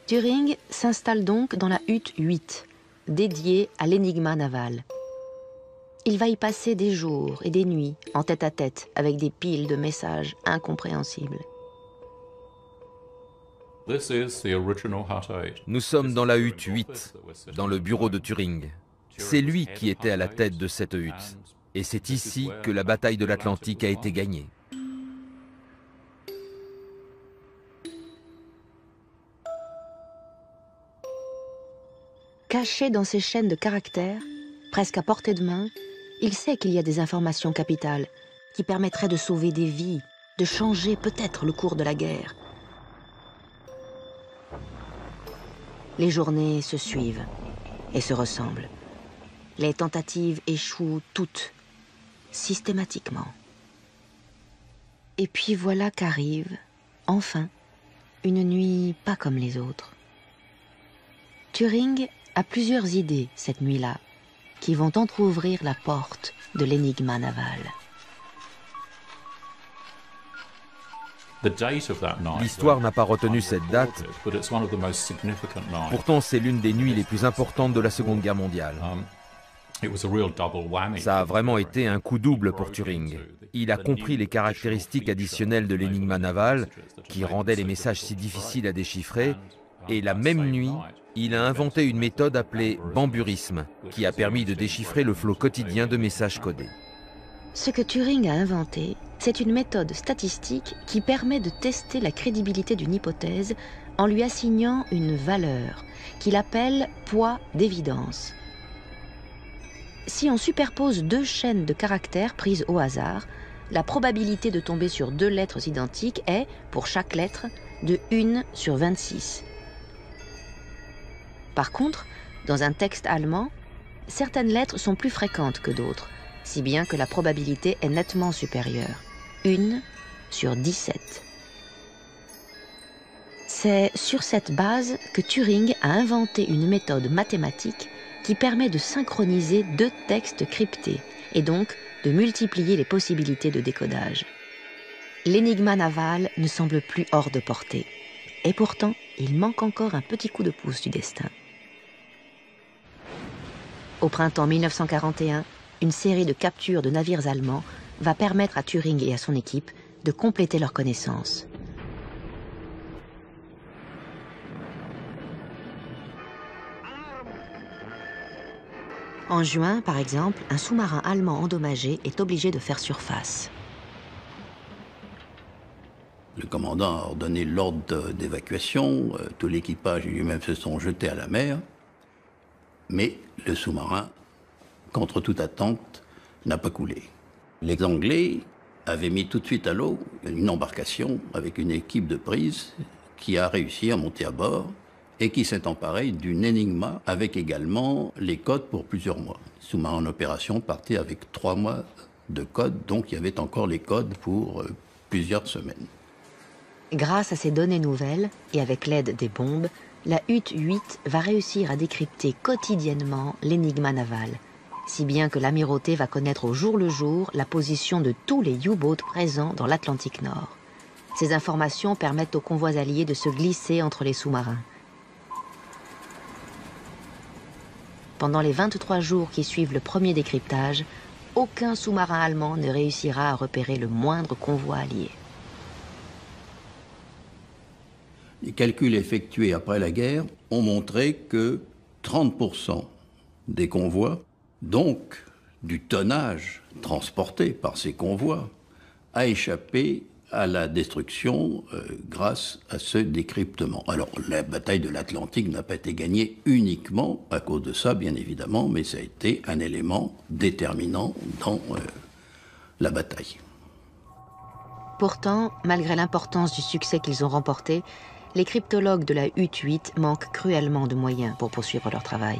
Turing s'installe donc dans la hutte 8, dédiée à l'énigma naval. Il va y passer des jours et des nuits en tête à tête avec des piles de messages incompréhensibles. Nous sommes dans la hutte 8, dans le bureau de Turing. C'est lui qui était à la tête de cette hutte. Et c'est ici que la bataille de l'Atlantique a été gagnée. Caché dans ces chaînes de caractères, presque à portée de main, il sait qu'il y a des informations capitales qui permettraient de sauver des vies, de changer peut-être le cours de la guerre. Les journées se suivent et se ressemblent. Les tentatives échouent toutes, systématiquement. Et puis voilà qu'arrive, enfin, une nuit pas comme les autres. Turing a plusieurs idées cette nuit-là qui vont entr'ouvrir la porte de l'énigme naval. L'histoire n'a pas retenu cette date, pourtant c'est l'une des nuits les plus importantes de la Seconde Guerre mondiale. Um, Ça a vraiment été un coup double pour Turing. Il a compris les caractéristiques additionnelles de l'énigme naval qui rendaient les messages si difficiles à déchiffrer, et la même nuit, il a inventé une méthode appelée bamburisme, qui a permis de déchiffrer le flot quotidien de messages codés. Ce que Turing a inventé, c'est une méthode statistique qui permet de tester la crédibilité d'une hypothèse en lui assignant une valeur qu'il appelle poids d'évidence. Si on superpose deux chaînes de caractères prises au hasard, la probabilité de tomber sur deux lettres identiques est, pour chaque lettre, de 1 sur 26. Par contre, dans un texte allemand, certaines lettres sont plus fréquentes que d'autres, si bien que la probabilité est nettement supérieure. Une sur 17. C'est sur cette base que Turing a inventé une méthode mathématique qui permet de synchroniser deux textes cryptés et donc de multiplier les possibilités de décodage. L'énigma naval ne semble plus hors de portée. Et pourtant, il manque encore un petit coup de pouce du destin. Au printemps 1941, une série de captures de navires allemands va permettre à Turing et à son équipe de compléter leurs connaissances. En juin, par exemple, un sous-marin allemand endommagé est obligé de faire surface. Le commandant a ordonné l'ordre d'évacuation, euh, tout l'équipage et lui-même se sont jetés à la mer. Mais le sous-marin, contre toute attente, n'a pas coulé. Les Anglais avait mis tout de suite à l'eau une embarcation avec une équipe de prise qui a réussi à monter à bord et qui s'est emparé d'une énigma avec également les codes pour plusieurs mois. Sous-marin en opération partait avec trois mois de code, donc il y avait encore les codes pour euh, plusieurs semaines. Grâce à ces données nouvelles et avec l'aide des bombes, la Hut 8 va réussir à décrypter quotidiennement l'énigma naval, si bien que l'amirauté va connaître au jour le jour la position de tous les U-boats présents dans l'Atlantique Nord. Ces informations permettent aux convois alliés de se glisser entre les sous-marins. Pendant les 23 jours qui suivent le premier décryptage, aucun sous-marin allemand ne réussira à repérer le moindre convoi allié. Les calculs effectués après la guerre ont montré que 30% des convois, donc du tonnage transporté par ces convois, a échappé à la destruction euh, grâce à ce décryptement. Alors la bataille de l'Atlantique n'a pas été gagnée uniquement à cause de ça, bien évidemment, mais ça a été un élément déterminant dans euh, la bataille. Pourtant, malgré l'importance du succès qu'ils ont remporté, les cryptologues de la HUT-8 manquent cruellement de moyens pour poursuivre leur travail.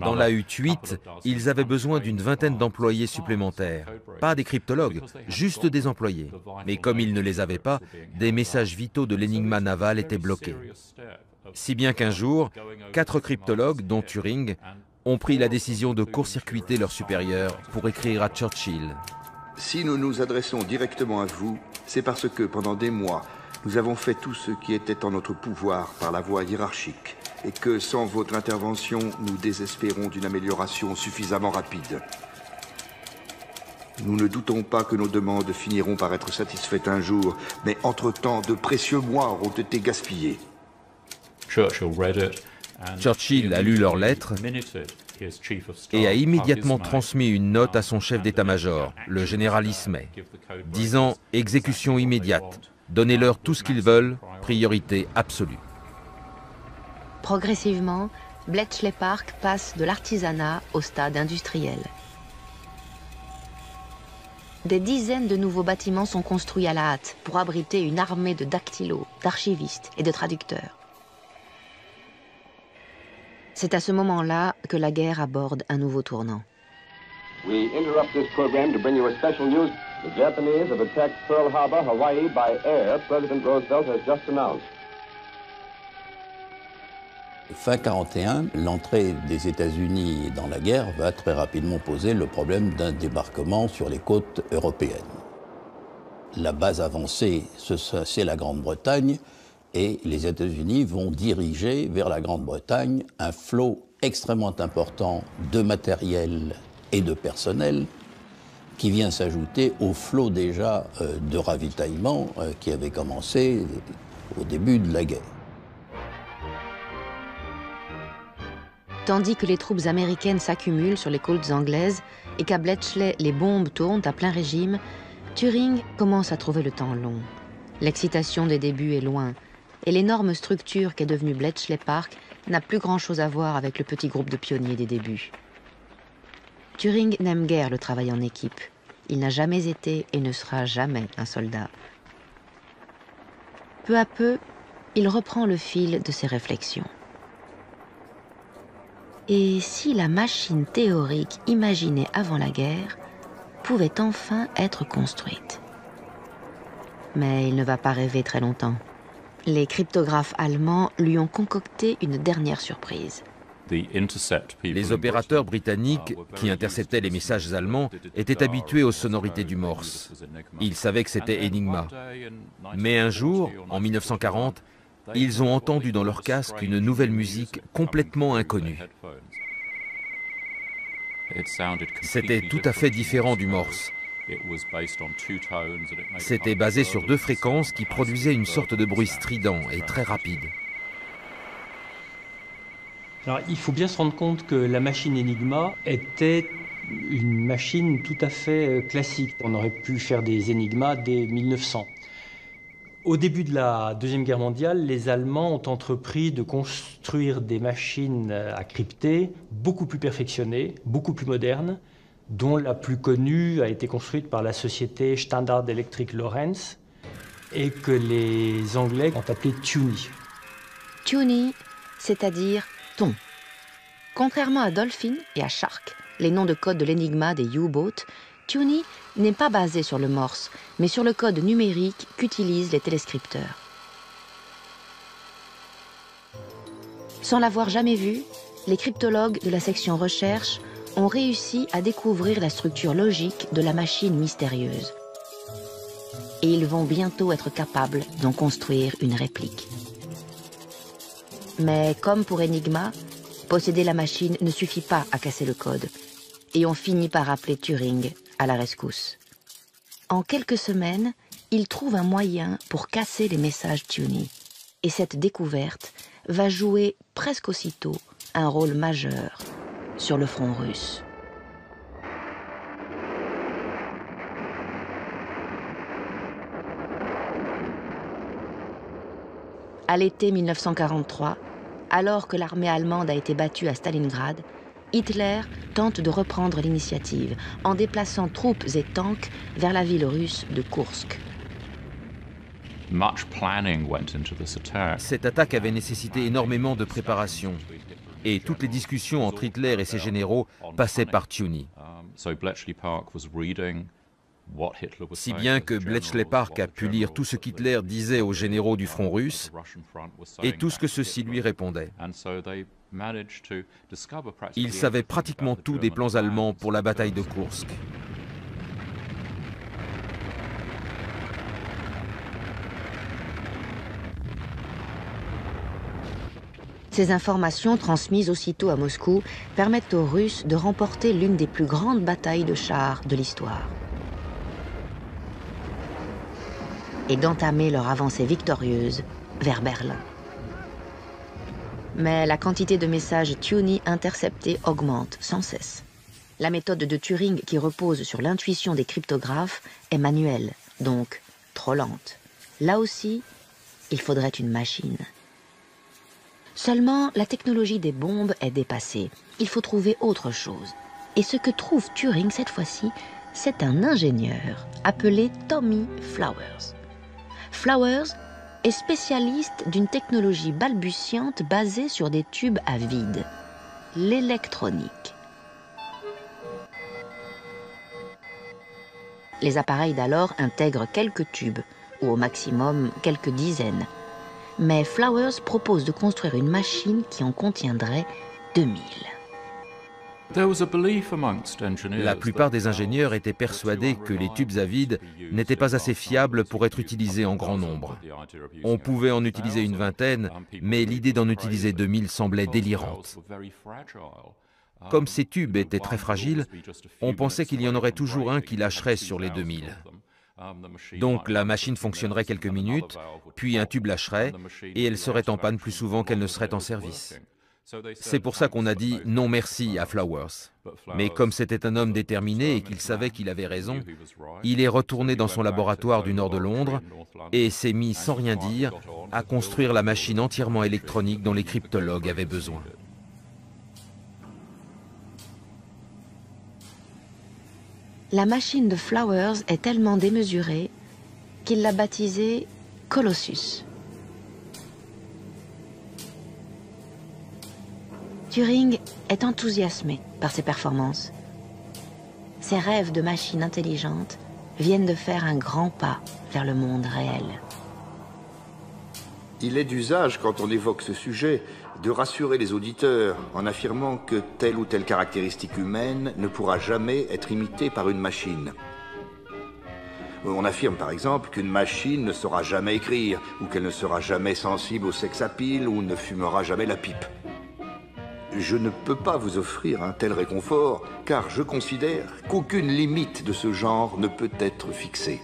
Dans la HUT 8, ils avaient besoin d'une vingtaine d'employés supplémentaires. Pas des cryptologues, juste des employés. Mais comme ils ne les avaient pas, des messages vitaux de l'énigma naval étaient bloqués. Si bien qu'un jour, quatre cryptologues, dont Turing, ont pris la décision de court-circuiter leurs supérieurs pour écrire à Churchill. Si nous nous adressons directement à vous, c'est parce que pendant des mois, nous avons fait tout ce qui était en notre pouvoir par la voie hiérarchique et que sans votre intervention, nous désespérons d'une amélioration suffisamment rapide. Nous ne doutons pas que nos demandes finiront par être satisfaites un jour, mais entre-temps, de précieux mois auront été gaspillés. Churchill a lu leurs lettres et a immédiatement transmis une note à son chef d'état-major, le général Ismay, disant exécution immédiate, donnez-leur tout ce qu'ils veulent, priorité absolue. Progressivement, Bletchley Park passe de l'artisanat au stade industriel. Des dizaines de nouveaux bâtiments sont construits à la hâte pour abriter une armée de dactylos, d'archivistes et de traducteurs. C'est à ce moment-là que la guerre aborde un nouveau tournant. We interrupt this program to bring you a special news. The Japanese have attacked Pearl Harbor, Hawaii by air, President Roosevelt has just announced. Fin 41, l'entrée des États-Unis dans la guerre va très rapidement poser le problème d'un débarquement sur les côtes européennes. La base avancée, c'est la Grande-Bretagne, et les États-Unis vont diriger vers la Grande-Bretagne un flot extrêmement important de matériel et de personnel qui vient s'ajouter au flot déjà euh, de ravitaillement euh, qui avait commencé au début de la guerre. Tandis que les troupes américaines s'accumulent sur les côtes anglaises et qu'à Bletchley les bombes tournent à plein régime, Turing commence à trouver le temps long. L'excitation des débuts est loin, et l'énorme structure qu'est devenue Bletchley Park n'a plus grand-chose à voir avec le petit groupe de pionniers des débuts. Turing n'aime guère le travail en équipe. Il n'a jamais été et ne sera jamais un soldat. Peu à peu, il reprend le fil de ses réflexions. Et si la machine théorique imaginée avant la guerre pouvait enfin être construite? Mais il ne va pas rêver très longtemps. Les cryptographes allemands lui ont concocté une dernière surprise. Les opérateurs britanniques qui interceptaient les messages allemands étaient habitués aux sonorités du Morse. Ils savaient que c'était Enigma. Mais un jour, en 1940, ils ont entendu dans leur casque une nouvelle musique complètement inconnue. C'était tout à fait différent du Morse. C'était basé sur deux fréquences qui produisaient une sorte de bruit strident et très rapide. Alors, il faut bien se rendre compte que la machine Enigma était une machine tout à fait euh, classique. On aurait pu faire des Enigmas dès 1900. Au début de la Deuxième Guerre mondiale, les Allemands ont entrepris de construire des machines à crypter beaucoup plus perfectionnées, beaucoup plus modernes, dont la plus connue a été construite par la société Standard Electric Lawrence et que les Anglais ont appelée Tuny. Tuny, c'est-à-dire ton. Contrairement à Dolphin et à Shark, les noms de code de l'énigma des U-boats, Tuny n'est pas basé sur le morse, mais sur le code numérique qu'utilisent les téléscripteurs. Sans l'avoir jamais vu, les cryptologues de la section recherche ont réussi à découvrir la structure logique de la machine mystérieuse. Et ils vont bientôt être capables d'en construire une réplique. Mais comme pour Enigma, posséder la machine ne suffit pas à casser le code. Et on finit par appeler Turing à la rescousse. En quelques semaines, il trouve un moyen pour casser les messages Tuny. Et cette découverte va jouer presque aussitôt un rôle majeur sur le front russe. À l'été 1943, alors que l'armée allemande a été battue à Stalingrad, Hitler tente de reprendre l'initiative en déplaçant troupes et tanks vers la ville russe de Kursk. Cette attaque avait nécessité énormément de préparation et toutes les discussions entre Hitler et ses généraux passaient par Tuny. Si bien que Bletchley Park a pu lire tout ce qu'Hitler disait aux généraux du front russe et tout ce que ceux-ci lui répondaient. Il savait pratiquement tout des plans allemands pour la bataille de Kursk. Ces informations transmises aussitôt à Moscou permettent aux Russes de remporter l'une des plus grandes batailles de chars de l'histoire. Et d'entamer leur avancée victorieuse vers Berlin. Mais la quantité de messages Tuny interceptés augmente sans cesse. La méthode de Turing qui repose sur l'intuition des cryptographes est manuelle, donc trop lente. Là aussi, il faudrait une machine. Seulement, la technologie des bombes est dépassée. Il faut trouver autre chose. Et ce que trouve Turing cette fois-ci, c'est un ingénieur appelé Tommy Flowers. Flowers est spécialiste d'une technologie balbutiante basée sur des tubes à vide, l'électronique. Les appareils d'alors intègrent quelques tubes, ou au maximum quelques dizaines mais Flowers propose de construire une machine qui en contiendrait 2000. La plupart des ingénieurs étaient persuadés que les tubes à vide n'étaient pas assez fiables pour être utilisés en grand nombre. On pouvait en utiliser une vingtaine, mais l'idée d'en utiliser 2000 semblait délirante. Comme ces tubes étaient très fragiles, on pensait qu'il y en aurait toujours un qui lâcherait sur les 2000. Donc la machine fonctionnerait quelques minutes, puis un tube lâcherait, et elle serait en panne plus souvent qu'elle ne serait en service. C'est pour ça qu'on a dit non merci à Flowers. Mais comme c'était un homme déterminé et qu'il savait qu'il avait raison, il est retourné dans son laboratoire du nord de Londres et s'est mis sans rien dire à construire la machine entièrement électronique dont les cryptologues avaient besoin. La machine de Flowers est tellement démesurée qu'il l'a baptisée Colossus. Turing est enthousiasmé par ses performances. Ses rêves de machines intelligentes viennent de faire un grand pas vers le monde réel. Il est d'usage, quand on évoque ce sujet, de rassurer les auditeurs en affirmant que telle ou telle caractéristique humaine ne pourra jamais être imitée par une machine. On affirme par exemple qu'une machine ne saura jamais écrire, ou qu'elle ne sera jamais sensible au sexe à pile, ou ne fumera jamais la pipe. Je ne peux pas vous offrir un tel réconfort, car je considère qu'aucune limite de ce genre ne peut être fixée.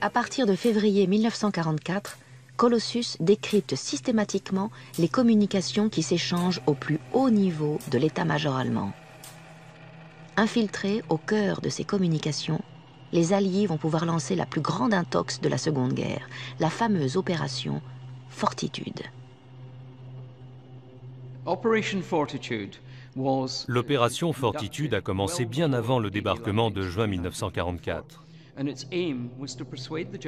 À partir de février 1944, Colossus décrypte systématiquement les communications qui s'échangent au plus haut niveau de l'état-major allemand. Infiltrés au cœur de ces communications, les Alliés vont pouvoir lancer la plus grande intox de la Seconde Guerre, la fameuse opération Fortitude. L'opération Fortitude a commencé bien avant le débarquement de juin 1944.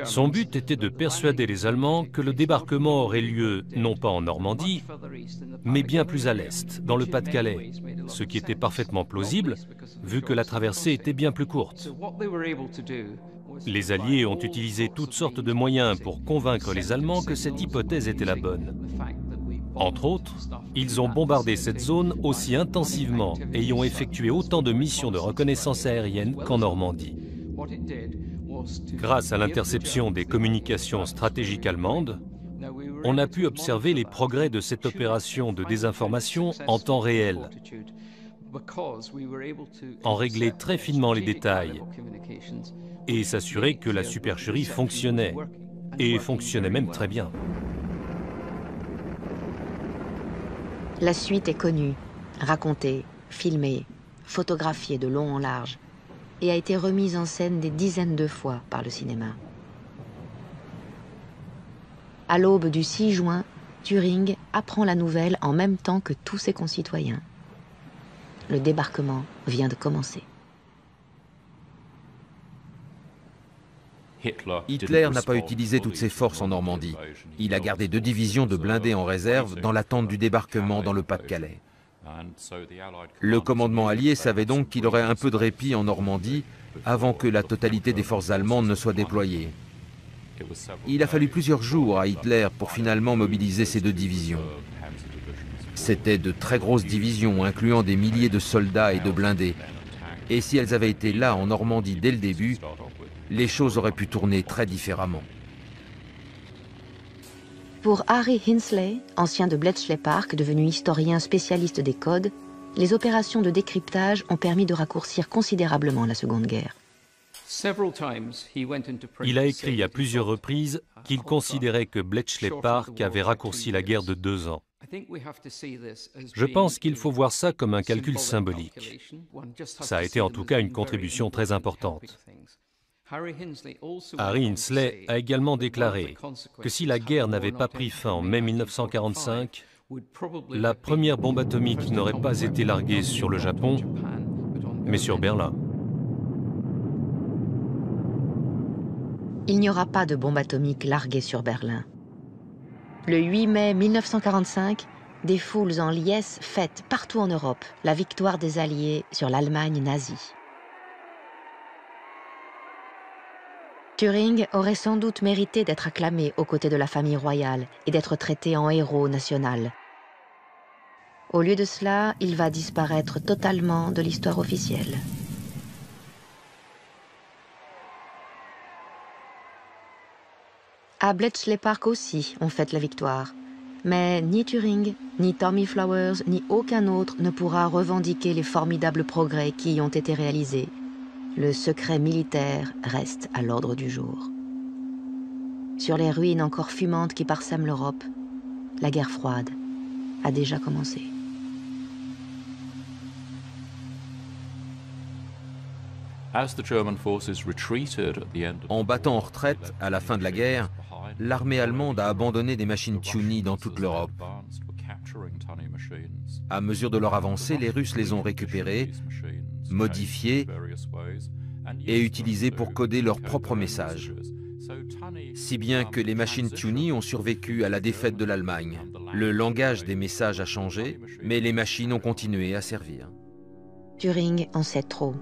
Son but était de persuader les Allemands que le débarquement aurait lieu non pas en Normandie, mais bien plus à l'est, dans le Pas-de-Calais, ce qui était parfaitement plausible, vu que la traversée était bien plus courte. Les Alliés ont utilisé toutes sortes de moyens pour convaincre les Allemands que cette hypothèse était la bonne. Entre autres, ils ont bombardé cette zone aussi intensivement et y ont effectué autant de missions de reconnaissance aérienne qu'en Normandie. Grâce à l'interception des communications stratégiques allemandes, on a pu observer les progrès de cette opération de désinformation en temps réel, en régler très finement les détails et s'assurer que la supercherie fonctionnait, et fonctionnait même très bien. La suite est connue, racontée, filmée, photographiée de long en large et a été remise en scène des dizaines de fois par le cinéma. À l'aube du 6 juin, Turing apprend la nouvelle en même temps que tous ses concitoyens. Le débarquement vient de commencer. Hitler n'a pas utilisé toutes ses forces en Normandie. Il a gardé deux divisions de blindés en réserve dans l'attente du débarquement dans le Pas-de-Calais. Le commandement allié savait donc qu'il aurait un peu de répit en Normandie avant que la totalité des forces allemandes ne soit déployée. Il a fallu plusieurs jours à Hitler pour finalement mobiliser ces deux divisions. C'étaient de très grosses divisions, incluant des milliers de soldats et de blindés. Et si elles avaient été là en Normandie dès le début, les choses auraient pu tourner très différemment. Pour Harry Hinsley, ancien de Bletchley Park, devenu historien spécialiste des codes, les opérations de décryptage ont permis de raccourcir considérablement la Seconde Guerre. Il a écrit à plusieurs reprises qu'il considérait que Bletchley Park avait raccourci la guerre de deux ans. Je pense qu'il faut voir ça comme un calcul symbolique. Ça a été en tout cas une contribution très importante. Harry Hinsley a également déclaré que si la guerre n'avait pas pris fin en mai 1945, la première bombe atomique n'aurait pas été larguée sur le Japon, mais sur Berlin. Il n'y aura pas de bombe atomique larguée sur Berlin. Le 8 mai 1945, des foules en liesse fêtent partout en Europe la victoire des Alliés sur l'Allemagne nazie. Turing aurait sans doute mérité d'être acclamé aux côtés de la famille royale et d'être traité en héros national. Au lieu de cela, il va disparaître totalement de l'histoire officielle. À Bletchley Park aussi, on fête la victoire. Mais ni Turing, ni Tommy Flowers, ni aucun autre ne pourra revendiquer les formidables progrès qui y ont été réalisés le secret militaire reste à l'ordre du jour. Sur les ruines encore fumantes qui parsèment l'Europe, la guerre froide a déjà commencé. En battant en retraite à la fin de la guerre, l'armée allemande a abandonné des machines Tuny dans toute l'Europe. À mesure de leur avancée, les Russes les ont récupérées modifiés et utilisés pour coder leurs propres messages. Si bien que les machines Tuny ont survécu à la défaite de l'Allemagne. Le langage des messages a changé, mais les machines ont continué à servir. Turing en sait trop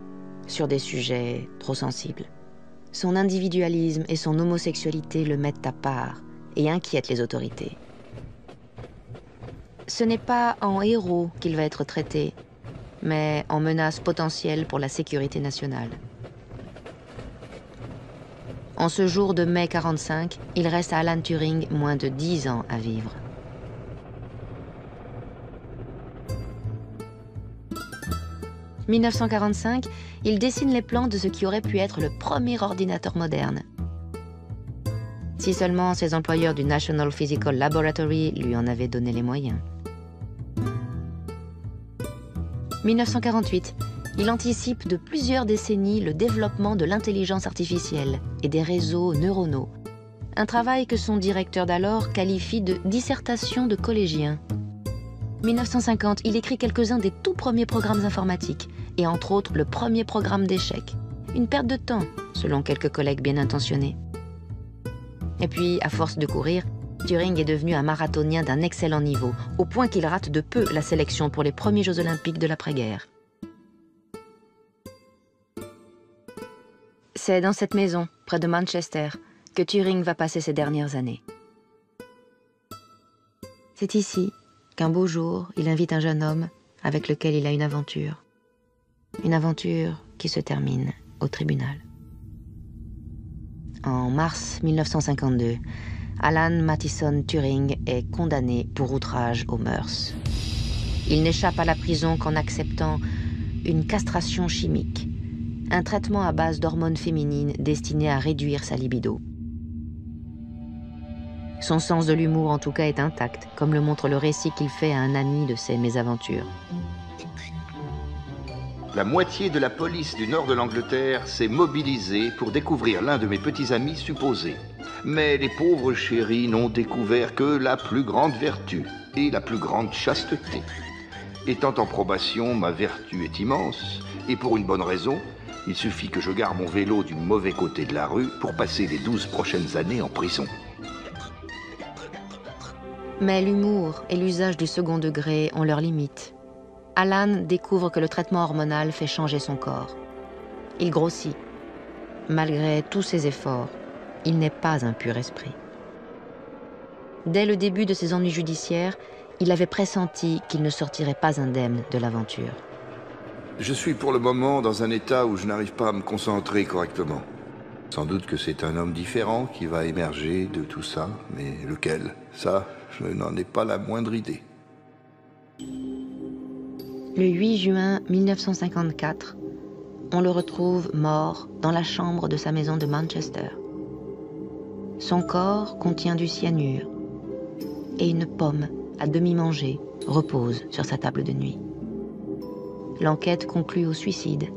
sur des sujets trop sensibles. Son individualisme et son homosexualité le mettent à part et inquiètent les autorités. Ce n'est pas en héros qu'il va être traité, mais en menace potentielle pour la sécurité nationale. En ce jour de mai 45, il reste à Alan Turing moins de 10 ans à vivre. « 1945, il dessine les plans de ce qui aurait pu être le premier ordinateur moderne. Si seulement ses employeurs du National Physical Laboratory lui en avaient donné les moyens. 1948, il anticipe de plusieurs décennies le développement de l'intelligence artificielle et des réseaux neuronaux. Un travail que son directeur d'alors qualifie de dissertation de collégien. 1950, il écrit quelques-uns des tout premiers programmes informatiques, et entre autres le premier programme d'échecs. Une perte de temps, selon quelques collègues bien intentionnés. Et puis, à force de courir, Turing est devenu un marathonien d'un excellent niveau, au point qu'il rate de peu la sélection pour les premiers Jeux olympiques de l'après-guerre. C'est dans cette maison, près de Manchester, que Turing va passer ses dernières années. C'est ici qu'un beau jour, il invite un jeune homme avec lequel il a une aventure. Une aventure qui se termine au tribunal. En mars 1952, Alan Mattison Turing est condamné pour outrage aux mœurs. Il n'échappe à la prison qu'en acceptant une castration chimique, un traitement à base d'hormones féminines destiné à réduire sa libido. Son sens de l'humour en tout cas est intact, comme le montre le récit qu'il fait à un ami de ses mésaventures. La moitié de la police du nord de l'Angleterre s'est mobilisée pour découvrir l'un de mes petits amis supposés. Mais les pauvres chéris n'ont découvert que la plus grande vertu et la plus grande chasteté. Étant en probation, ma vertu est immense, et pour une bonne raison, il suffit que je garde mon vélo du mauvais côté de la rue pour passer les douze prochaines années en prison. Mais l'humour et l'usage du second degré ont leurs limites. Alan découvre que le traitement hormonal fait changer son corps. Il grossit. Malgré tous ses efforts, il n'est pas un pur esprit. Dès le début de ses ennuis judiciaires, il avait pressenti qu'il ne sortirait pas indemne de l'aventure. Je suis pour le moment dans un état où je n'arrive pas à me concentrer correctement. Sans doute que c'est un homme différent qui va émerger de tout ça, mais lequel? Ça, je n'en ai pas la moindre idée. Le 8 juin 1954, on le retrouve mort dans la chambre de sa maison de Manchester. Son corps contient du cyanure et une pomme à demi mangée repose sur sa table de nuit. L'enquête conclut au suicide.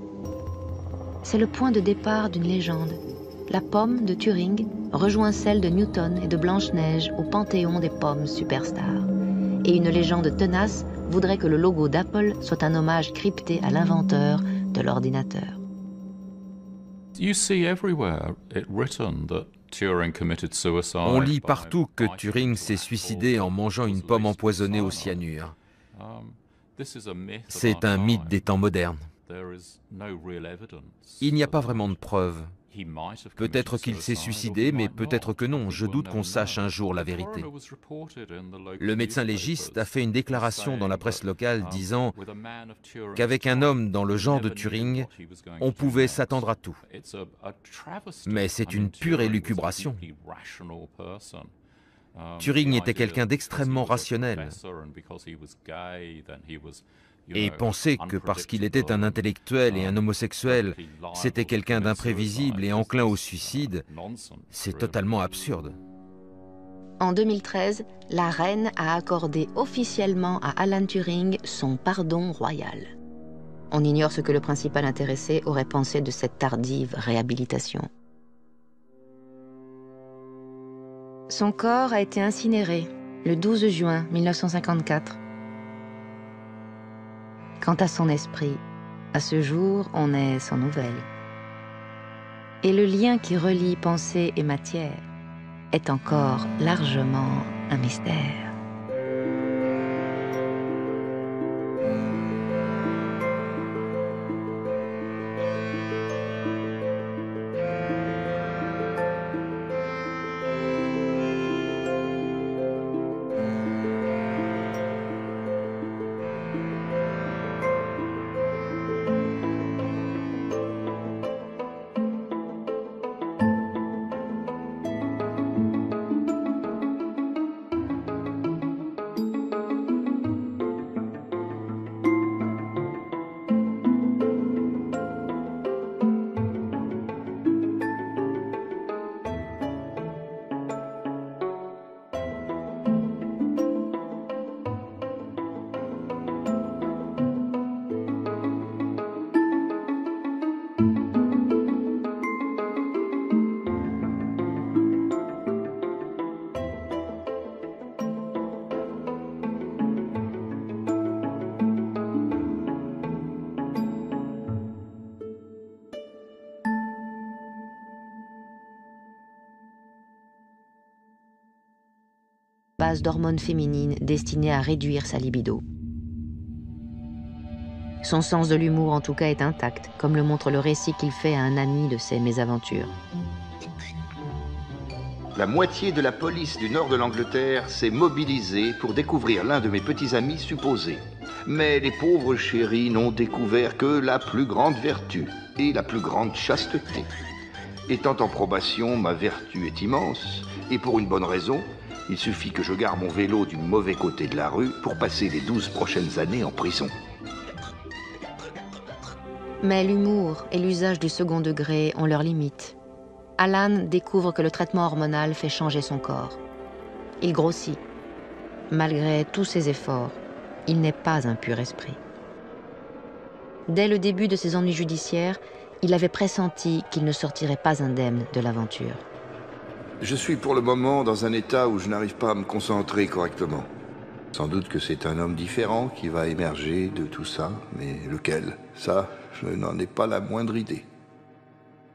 C'est le point de départ d'une légende. La pomme de Turing rejoint celle de Newton et de Blanche-Neige au panthéon des pommes superstars. Et une légende tenace voudrait que le logo d'Apple soit un hommage crypté à l'inventeur de l'ordinateur. On lit partout que Turing s'est suicidé en mangeant une pomme empoisonnée au cyanure. C'est un mythe des temps modernes. Il n'y a pas vraiment de preuves. Peut-être qu'il s'est suicidé, mais peut-être que non. Je doute qu'on sache un jour la vérité. Le médecin légiste a fait une déclaration dans la presse locale disant qu'avec un homme dans le genre de Turing, on pouvait s'attendre à tout. Mais c'est une pure élucubration. Turing était quelqu'un d'extrêmement rationnel. Et penser que parce qu'il était un intellectuel et un homosexuel, c'était quelqu'un d'imprévisible et enclin au suicide, c'est totalement absurde. En 2013, la reine a accordé officiellement à Alan Turing son pardon royal. On ignore ce que le principal intéressé aurait pensé de cette tardive réhabilitation. Son corps a été incinéré le 12 juin 1954. Quant à son esprit, à ce jour, on est sans nouvelles. Et le lien qui relie pensée et matière est encore largement un mystère. D'hormones féminines destinées à réduire sa libido. Son sens de l'humour en tout cas est intact, comme le montre le récit qu'il fait à un ami de ses mésaventures. La moitié de la police du nord de l'Angleterre s'est mobilisée pour découvrir l'un de mes petits amis supposés. Mais les pauvres chéris n'ont découvert que la plus grande vertu et la plus grande chasteté. Étant en probation, ma vertu est immense, et pour une bonne raison, il suffit que je garde mon vélo du mauvais côté de la rue pour passer les douze prochaines années en prison. Mais l'humour et l'usage du second degré ont leurs limites. Alan découvre que le traitement hormonal fait changer son corps. Il grossit. Malgré tous ses efforts, il n'est pas un pur esprit. Dès le début de ses ennuis judiciaires, il avait pressenti qu'il ne sortirait pas indemne de l'aventure. Je suis pour le moment dans un état où je n'arrive pas à me concentrer correctement. Sans doute que c'est un homme différent qui va émerger de tout ça, mais lequel? Ça, je n'en ai pas la moindre idée.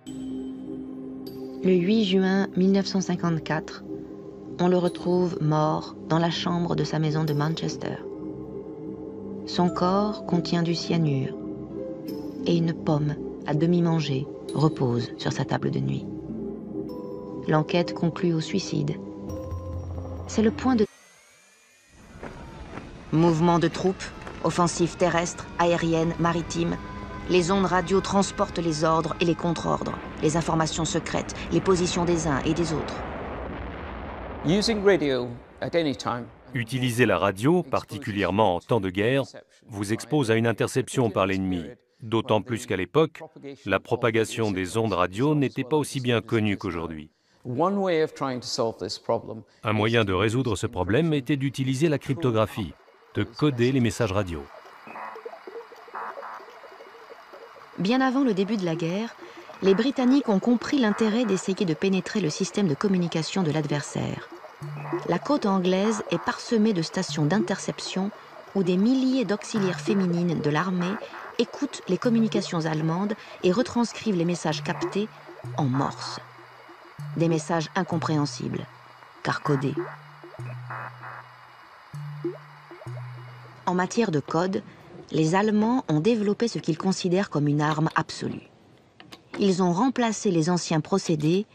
Le 8 juin 1954, on le retrouve mort dans la chambre de sa maison de Manchester. Son corps contient du cyanure et une pomme à demi mangée repose sur sa table de nuit. L'enquête conclut au suicide. C'est le point de... Mouvement de troupes, offensives terrestres, aériennes, maritimes. Les ondes radio transportent les ordres et les contre-ordres, les informations secrètes, les positions des uns et des autres. Utiliser la radio, particulièrement en temps de guerre, vous expose à une interception par l'ennemi. D'autant plus qu'à l'époque, la propagation des ondes radio n'était pas aussi bien connue qu'aujourd'hui. Un moyen de résoudre ce problème était d'utiliser la cryptographie, de coder les messages radio. Bien avant le début de la guerre, les Britanniques ont compris l'intérêt d'essayer de pénétrer le système de communication de l'adversaire. La côte anglaise est parsemée de stations d'interception où des milliers d'auxiliaires féminines de l'armée écoutent les communications allemandes et retranscrivent les messages captés en morse. Des messages incompréhensibles, car codés. En matière de code, les Allemands ont développé ce qu'ils considèrent comme une arme absolue. Ils ont remplacé les anciens procédés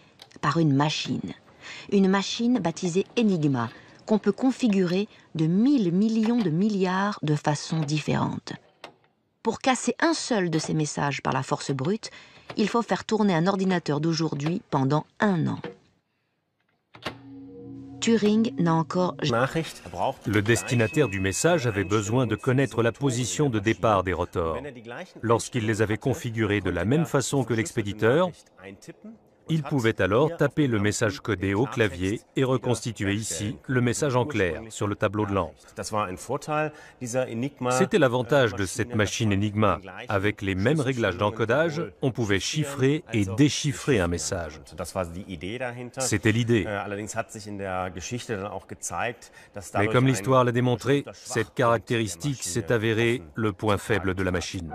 par une machine. Une machine baptisée Enigma, qu'on peut configurer de 1000 millions de milliards de façons différentes. Pour casser un seul de ces messages par la force brute, il faut faire tourner un ordinateur d'aujourd'hui pendant un an. Turing n'a encore Le destinataire du message avait besoin de connaître la position de départ des rotors. Lorsqu'il les avait configurés de la même façon que l'expéditeur, il pouvait alors taper le message codé au clavier et reconstituer ici le message en clair sur le tableau de lampe. C'était l'avantage de cette machine Enigma. Avec les mêmes réglages d'encodage, on pouvait chiffrer et déchiffrer un message. C'était l'idée. Mais comme l'histoire l'a démontré, cette caractéristique s'est avérée le point faible de la machine.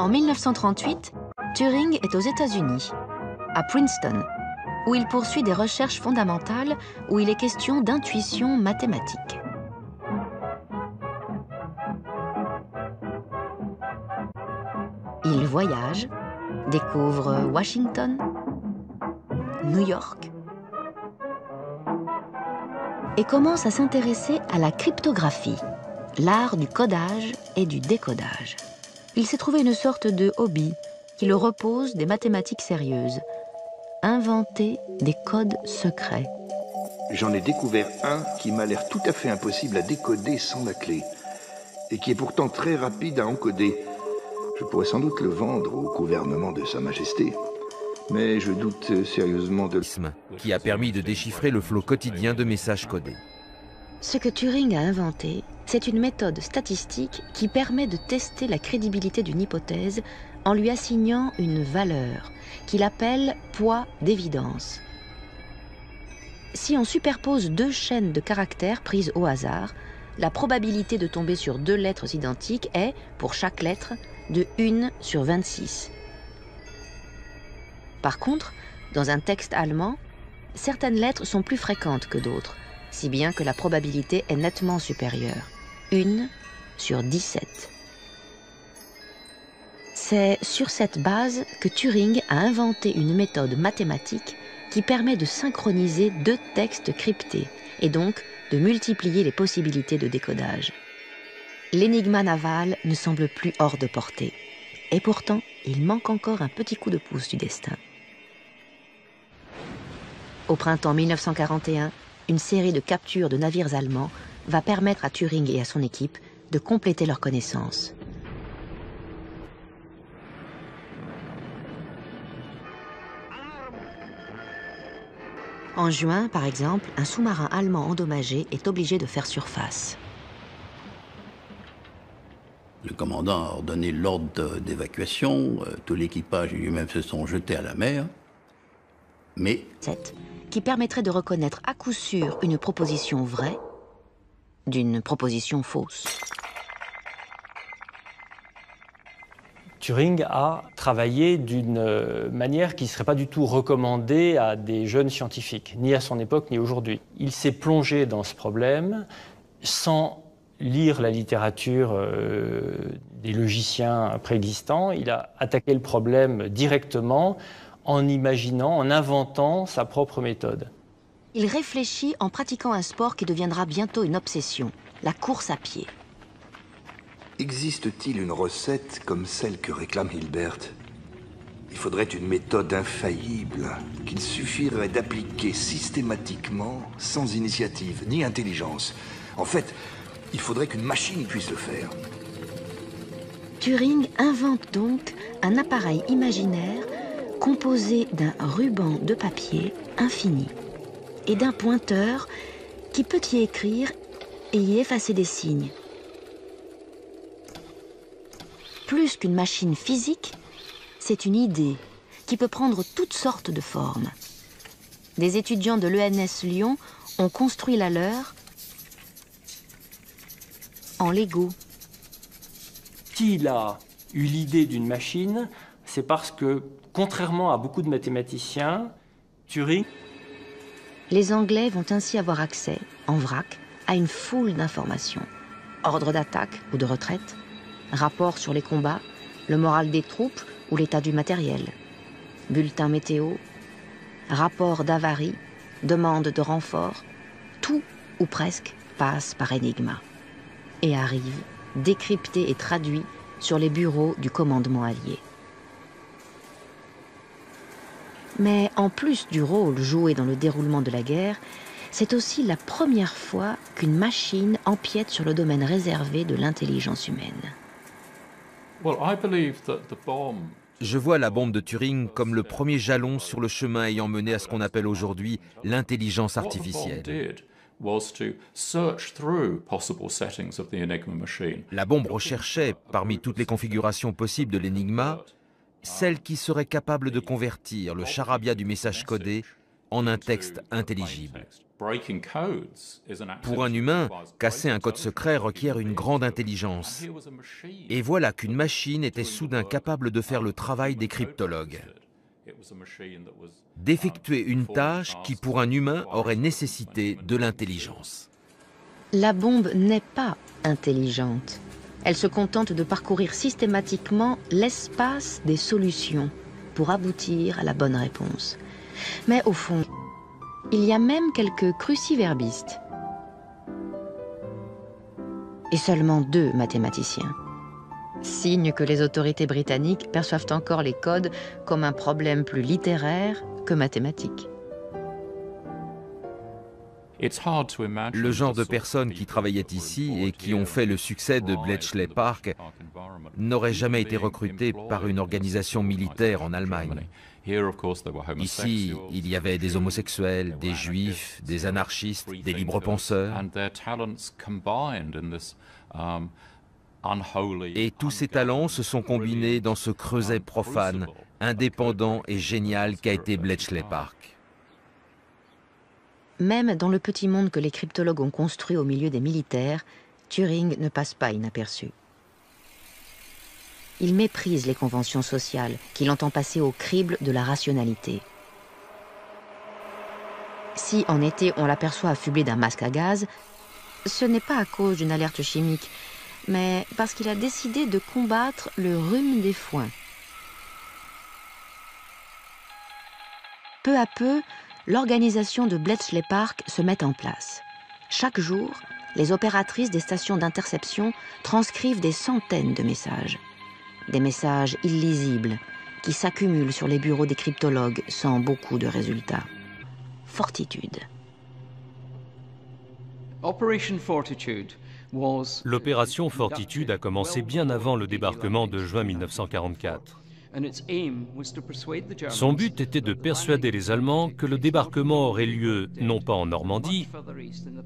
En 1938, Turing est aux États-Unis, à Princeton, où il poursuit des recherches fondamentales où il est question d'intuition mathématique. Il voyage, découvre Washington, New York, et commence à s'intéresser à la cryptographie, l'art du codage et du décodage il s'est trouvé une sorte de hobby qui le repose des mathématiques sérieuses. Inventer des codes secrets. J'en ai découvert un qui m'a l'air tout à fait impossible à décoder sans la clé, et qui est pourtant très rapide à encoder. Je pourrais sans doute le vendre au gouvernement de Sa Majesté, mais je doute sérieusement de... qui a permis de déchiffrer le flot quotidien de messages codés. Ce que Turing a inventé, c'est une méthode statistique qui permet de tester la crédibilité d'une hypothèse en lui assignant une valeur qu'il appelle poids d'évidence. Si on superpose deux chaînes de caractères prises au hasard, la probabilité de tomber sur deux lettres identiques est, pour chaque lettre, de 1 sur 26. Par contre, Dans un texte allemand, certaines lettres sont plus fréquentes que d'autres, si bien que la probabilité est nettement supérieure. Une sur 17. C'est sur cette base que Turing a inventé une méthode mathématique qui permet de synchroniser deux textes cryptés et donc de multiplier les possibilités de décodage. L'énigma naval ne semble plus hors de portée. Et pourtant, il manque encore un petit coup de pouce du destin. Au printemps 1941, une série de captures de navires allemands va permettre à Turing et à son équipe de compléter leurs connaissances. En juin, par exemple, un sous-marin allemand endommagé est obligé de faire surface. Le commandant a ordonné l'ordre d'évacuation, euh, tout l'équipage et lui-même se sont jetés à la mer, mais... qui permettrait de reconnaître à coup sûr une proposition vraie d'une proposition fausse. Turing a travaillé d'une euh, manière qui ne serait pas du tout recommandée à des jeunes scientifiques, ni à son époque, ni aujourd'hui. Il s'est plongé dans ce problème sans lire la littérature euh, des logiciens préexistants. Il a attaqué le problème directement en imaginant, en inventant sa propre méthode. Il réfléchit en pratiquant un sport qui deviendra bientôt une obsession, la course à pied. Existe-t-il une recette comme celle que réclame Hilbert? Il faudrait une méthode infaillible qu'il suffirait d'appliquer systématiquement, sans initiative ni intelligence. En fait, il faudrait qu'une machine puisse le faire. Turing invente donc un appareil imaginaire composé d'un ruban de papier infini et d'un pointeur qui peut y écrire et y effacer des signes. plus qu'une machine physique, c'est une idée qui peut prendre toutes sortes de formes. Des étudiants de l'ENS Lyon ont construit la leur en Lego. S'il a eu l'idée d'une machine, c'est parce que, contrairement à beaucoup de mathématiciens, Turing... Les Anglais vont ainsi avoir accès, en vrac, à une foule d'informations. Ordre d'attaque ou de retraite, rapport sur les combats, le moral des troupes ou l'état du matériel, bulletin météo, rapport d'avarie, demande de renfort, tout ou presque passe par Enigma et arrive, décrypté et traduit sur les bureaux du commandement allié. Mais en plus du rôle joué dans le déroulement de la guerre, c'est aussi la première fois qu'une machine empiète sur le domaine réservé de l'intelligence humaine. Je vois la bombe de Turing comme le premier jalon sur le chemin ayant mené à ce qu'on appelle aujourd'hui l'intelligence artificielle. La bombe recherchait, parmi toutes les configurations possibles de l'énigma, celle qui serait capable de convertir le charabia du message codé en un texte intelligible. Pour un humain, casser un code secret requiert une grande intelligence. Et voilà qu'une machine était soudain capable de faire le travail des cryptologues. D'effectuer une tâche qui pour un humain aurait nécessité de l'intelligence. La bombe n'est pas intelligente. Elle se contente de parcourir systématiquement l'espace des solutions pour aboutir à la bonne réponse. Mais au fond, il y a même quelques cruciverbistes. Et seulement deux mathématiciens. Signe que les autorités britanniques perçoivent encore les codes comme un problème plus littéraire que mathématique. Le genre de personnes qui travaillaient ici et qui ont fait le succès de Bletchley Park n'auraient jamais été recrutées par une organisation militaire en Allemagne. Ici, il y avait des homosexuels, des juifs, des anarchistes, des libres penseurs. Um, et tous ces talents se sont combinés dans ce creuset profane, indépendant et génial qu'a été Bletchley Park. Même dans le petit monde que les cryptologues ont construit au milieu des militaires, Turing ne passe pas inaperçu. Il méprise les conventions sociales qu'il entend passer au crible de la rationalité. Si en été on l'aperçoit affublé d'un masque à gaz, ce n'est pas à cause d'une alerte chimique, mais parce qu'il a décidé de combattre le rhume des foins. Peu à peu, l'organisation de Bletchley Park se met en place. Chaque jour, les opératrices des stations d'interception transcrivent des centaines de messages. Des messages illisibles qui s'accumulent sur les bureaux des cryptologues sans beaucoup de résultats. Fortitude. L'opération Fortitude a commencé bien avant le débarquement de juin 1944. Son but était de persuader les Allemands que le débarquement aurait lieu non pas en Normandie,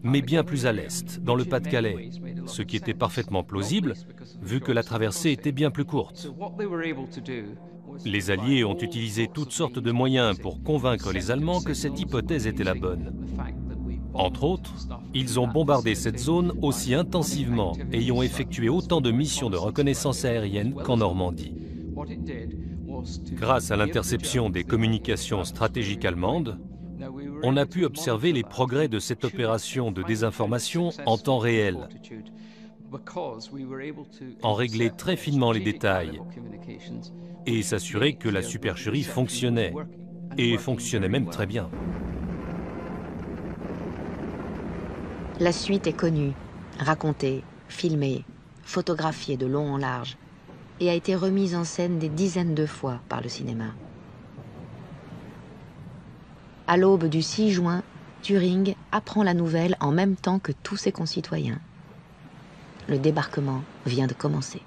mais bien plus à l'est, dans le Pas-de-Calais, ce qui était parfaitement plausible, vu que la traversée était bien plus courte. Les Alliés ont utilisé toutes sortes de moyens pour convaincre les Allemands que cette hypothèse était la bonne. Entre autres, ils ont bombardé cette zone aussi intensivement et y ont effectué autant de missions de reconnaissance aérienne qu'en Normandie. Grâce à l'interception des communications stratégiques allemandes, on a pu observer les progrès de cette opération de désinformation en temps réel, en régler très finement les détails et s'assurer que la supercherie fonctionnait, et fonctionnait même très bien. La suite est connue, racontée, filmée, photographiée de long en large et a été remise en scène des dizaines de fois par le cinéma. À l'aube du 6 juin, Turing apprend la nouvelle en même temps que tous ses concitoyens. Le débarquement vient de commencer.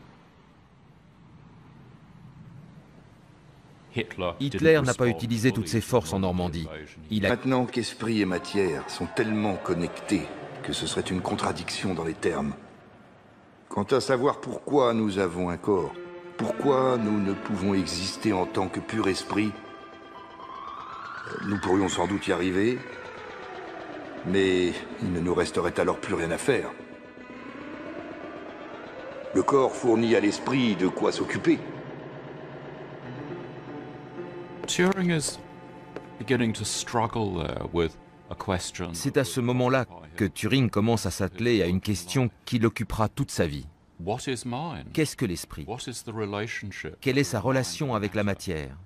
Hitler n'a pas utilisé toutes ses forces en Normandie. Il a... Maintenant qu'esprit et matière sont tellement connectés que ce serait une contradiction dans les termes. Quant à savoir pourquoi nous avons un corps, pourquoi nous ne pouvons exister en tant que pur esprit, nous pourrions sans doute y arriver, mais il ne nous resterait alors plus rien à faire. Le corps fournit à l'esprit de quoi s'occuper. C'est à ce moment-là que Turing commence à s'atteler à une question qui l'occupera toute sa vie. Qu'est-ce que l'esprit? Quelle est sa relation avec la matière?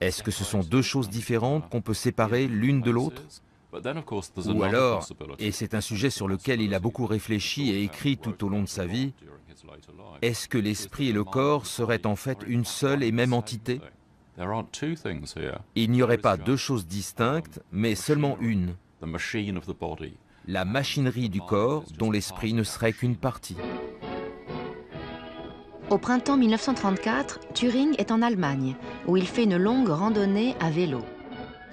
Est-ce que ce sont deux choses différentes qu'on peut séparer l'une de l'autre? Ou alors, et c'est un sujet sur lequel il a beaucoup réfléchi et écrit tout au long de sa vie, est-ce que l'esprit et le corps seraient en fait une seule et même entité? Il n'y aurait pas deux choses distinctes, mais seulement une la machinerie du corps dont l'esprit ne serait qu'une partie. Au printemps 1934, Turing est en Allemagne, où il fait une longue randonnée à vélo.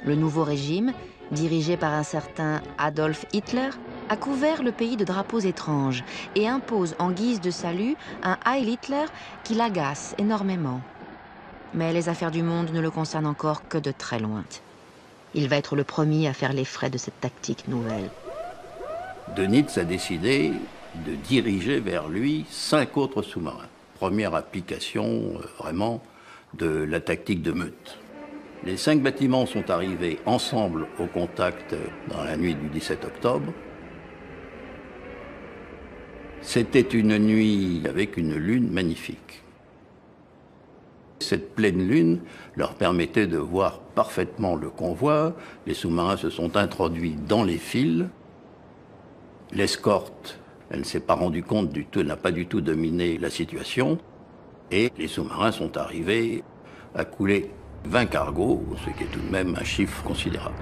Le nouveau régime, dirigé par un certain Adolf Hitler, a couvert le pays de drapeaux étranges et impose en guise de salut un Heil Hitler qui l'agace énormément. Mais les affaires du monde ne le concernent encore que de très loin. Il va être le premier à faire les frais de cette tactique nouvelle. Dönitz a décidé de diriger vers lui cinq autres sous-marins. Première application euh, vraiment de la tactique de meute. Les cinq bâtiments sont arrivés ensemble au contact dans la nuit du 17 octobre. C'était une nuit avec une lune magnifique. Cette pleine lune leur permettait de voir parfaitement le convoi. Les sous-marins se sont introduits dans les fils. L'escorte, elle ne s'est pas rendue compte du tout, n'a pas du tout dominé la situation. Et les sous-marins sont arrivés à couler 20 cargos, ce qui est tout de même un chiffre considérable.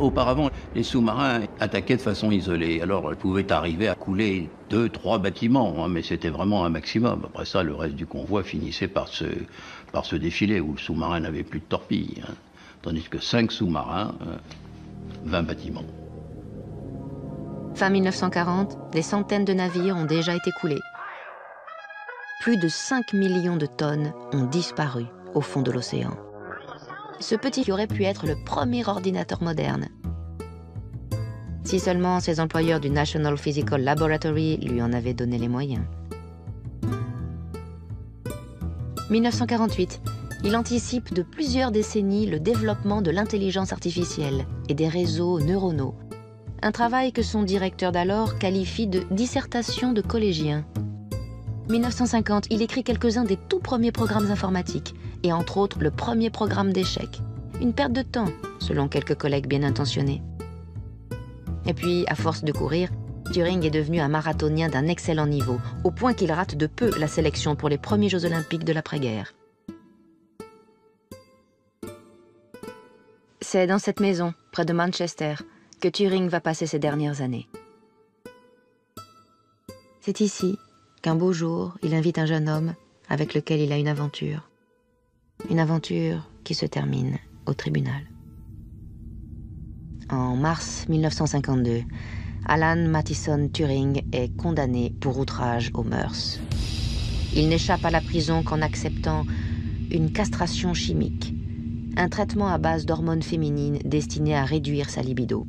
Auparavant, les sous-marins attaquaient de façon isolée. Alors, ils pouvaient arriver à couler deux, trois bâtiments, hein, mais c'était vraiment un maximum. Après ça, le reste du convoi finissait par se, par se défiler, où le sous-marin n'avait plus de torpilles. Hein. Tandis que cinq sous-marins, 20 euh, bâtiments. Fin 1940, des centaines de navires ont déjà été coulés. Plus de 5 millions de tonnes ont disparu au fond de l'océan. Ce petit qui aurait pu être le premier ordinateur moderne. Si seulement ses employeurs du National Physical Laboratory lui en avaient donné les moyens. 1948, il anticipe de plusieurs décennies le développement de l'intelligence artificielle et des réseaux neuronaux. Un travail que son directeur d'alors qualifie de dissertation de collégien. 1950, il écrit quelques-uns des tout premiers programmes informatiques, et entre autres le premier programme d'échecs. Une perte de temps, selon quelques collègues bien intentionnés. Et puis, à force de courir, Turing est devenu un marathonien d'un excellent niveau, au point qu'il rate de peu la sélection pour les premiers Jeux olympiques de l'après-guerre. C'est dans cette maison, près de Manchester, que Turing va passer ses dernières années. C'est ici qu'un beau jour, il invite un jeune homme avec lequel il a une aventure. Une aventure qui se termine au tribunal. En mars 1952, Alan Mattison Turing est condamné pour outrage aux mœurs. Il n'échappe à la prison qu'en acceptant une castration chimique, un traitement à base d'hormones féminines destiné à réduire sa libido.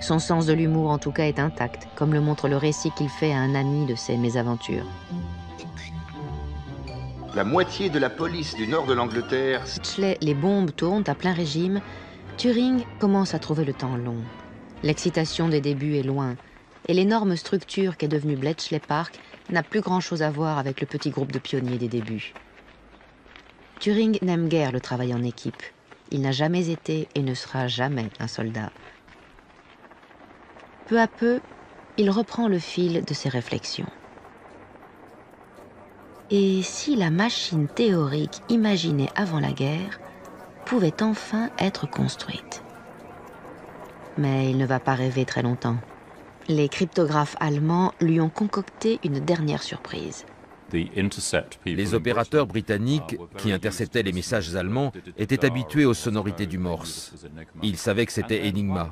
Son sens de l'humour en tout cas est intact, comme le montre le récit qu'il fait à un ami de ses mésaventures. La moitié de la police du nord de l'Angleterre... Les bombes tournent à plein régime. Turing commence à trouver le temps long. L'excitation des débuts est loin, et l'énorme structure qu'est devenue Bletchley Park n'a plus grand-chose à voir avec le petit groupe de pionniers des débuts. Turing n'aime guère le travail en équipe. Il n'a jamais été et ne sera jamais un soldat. Peu à peu, il reprend le fil de ses réflexions. Et si la machine théorique imaginée avant la guerre pouvait enfin être construite Mais il ne va pas rêver très longtemps. Les cryptographes allemands lui ont concocté une dernière surprise. Les opérateurs britanniques qui interceptaient les messages allemands étaient habitués aux sonorités du Morse. Ils savaient que c'était Enigma.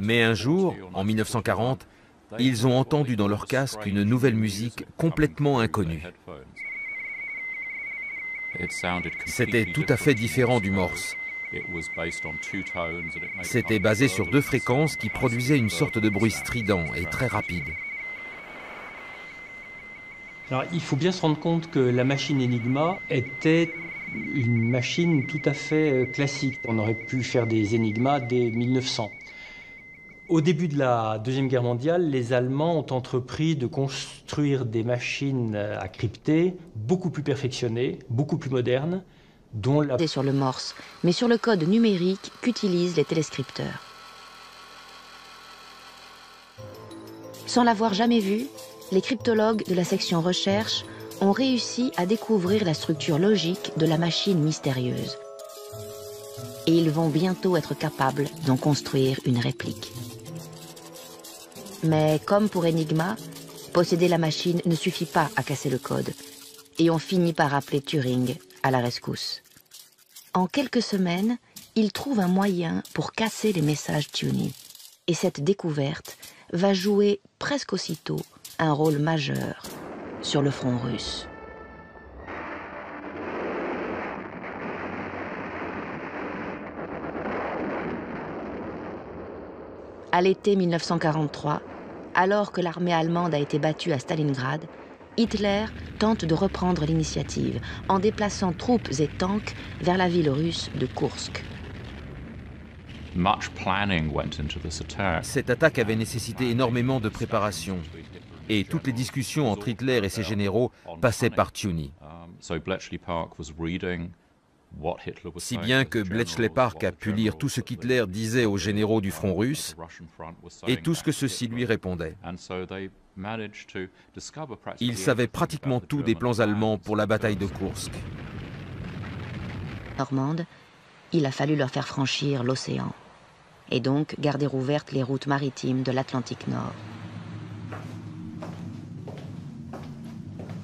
Mais un jour, en 1940, ils ont entendu dans leur casque une nouvelle musique complètement inconnue. C'était tout à fait différent du morse. C'était basé sur deux fréquences qui produisaient une sorte de bruit strident et très rapide. Alors, il faut bien se rendre compte que la machine Enigma était une machine tout à fait euh, classique. On aurait pu faire des Enigmas dès 1900. Au début de la Deuxième Guerre mondiale, les Allemands ont entrepris de construire des machines à crypter beaucoup plus perfectionnées, beaucoup plus modernes, dont la... sur le morse, mais sur le code numérique qu'utilisent les téléscripteurs. Sans l'avoir jamais vu, les cryptologues de la section recherche ont réussi à découvrir la structure logique de la machine mystérieuse. Et ils vont bientôt être capables d'en construire une réplique. Mais comme pour Enigma, posséder la machine ne suffit pas à casser le code. Et on finit par appeler Turing à la rescousse. En quelques semaines, il trouve un moyen pour casser les messages tuning. Et cette découverte va jouer presque aussitôt un rôle majeur sur le front russe. À l'été 1943, alors que l'armée allemande a été battue à Stalingrad, Hitler tente de reprendre l'initiative en déplaçant troupes et tanks vers la ville russe de Kursk. Cette attaque avait nécessité énormément de préparation et toutes les discussions entre Hitler et ses généraux passaient par Tuny. Si bien que Bletchley Park a pu lire tout ce qu'Hitler disait aux généraux du front russe et tout ce que ceux-ci lui répondaient. Il savait pratiquement tout des plans allemands pour la bataille de Kursk. Normande, il a fallu leur faire franchir l'océan et donc garder ouvertes les routes maritimes de l'Atlantique Nord.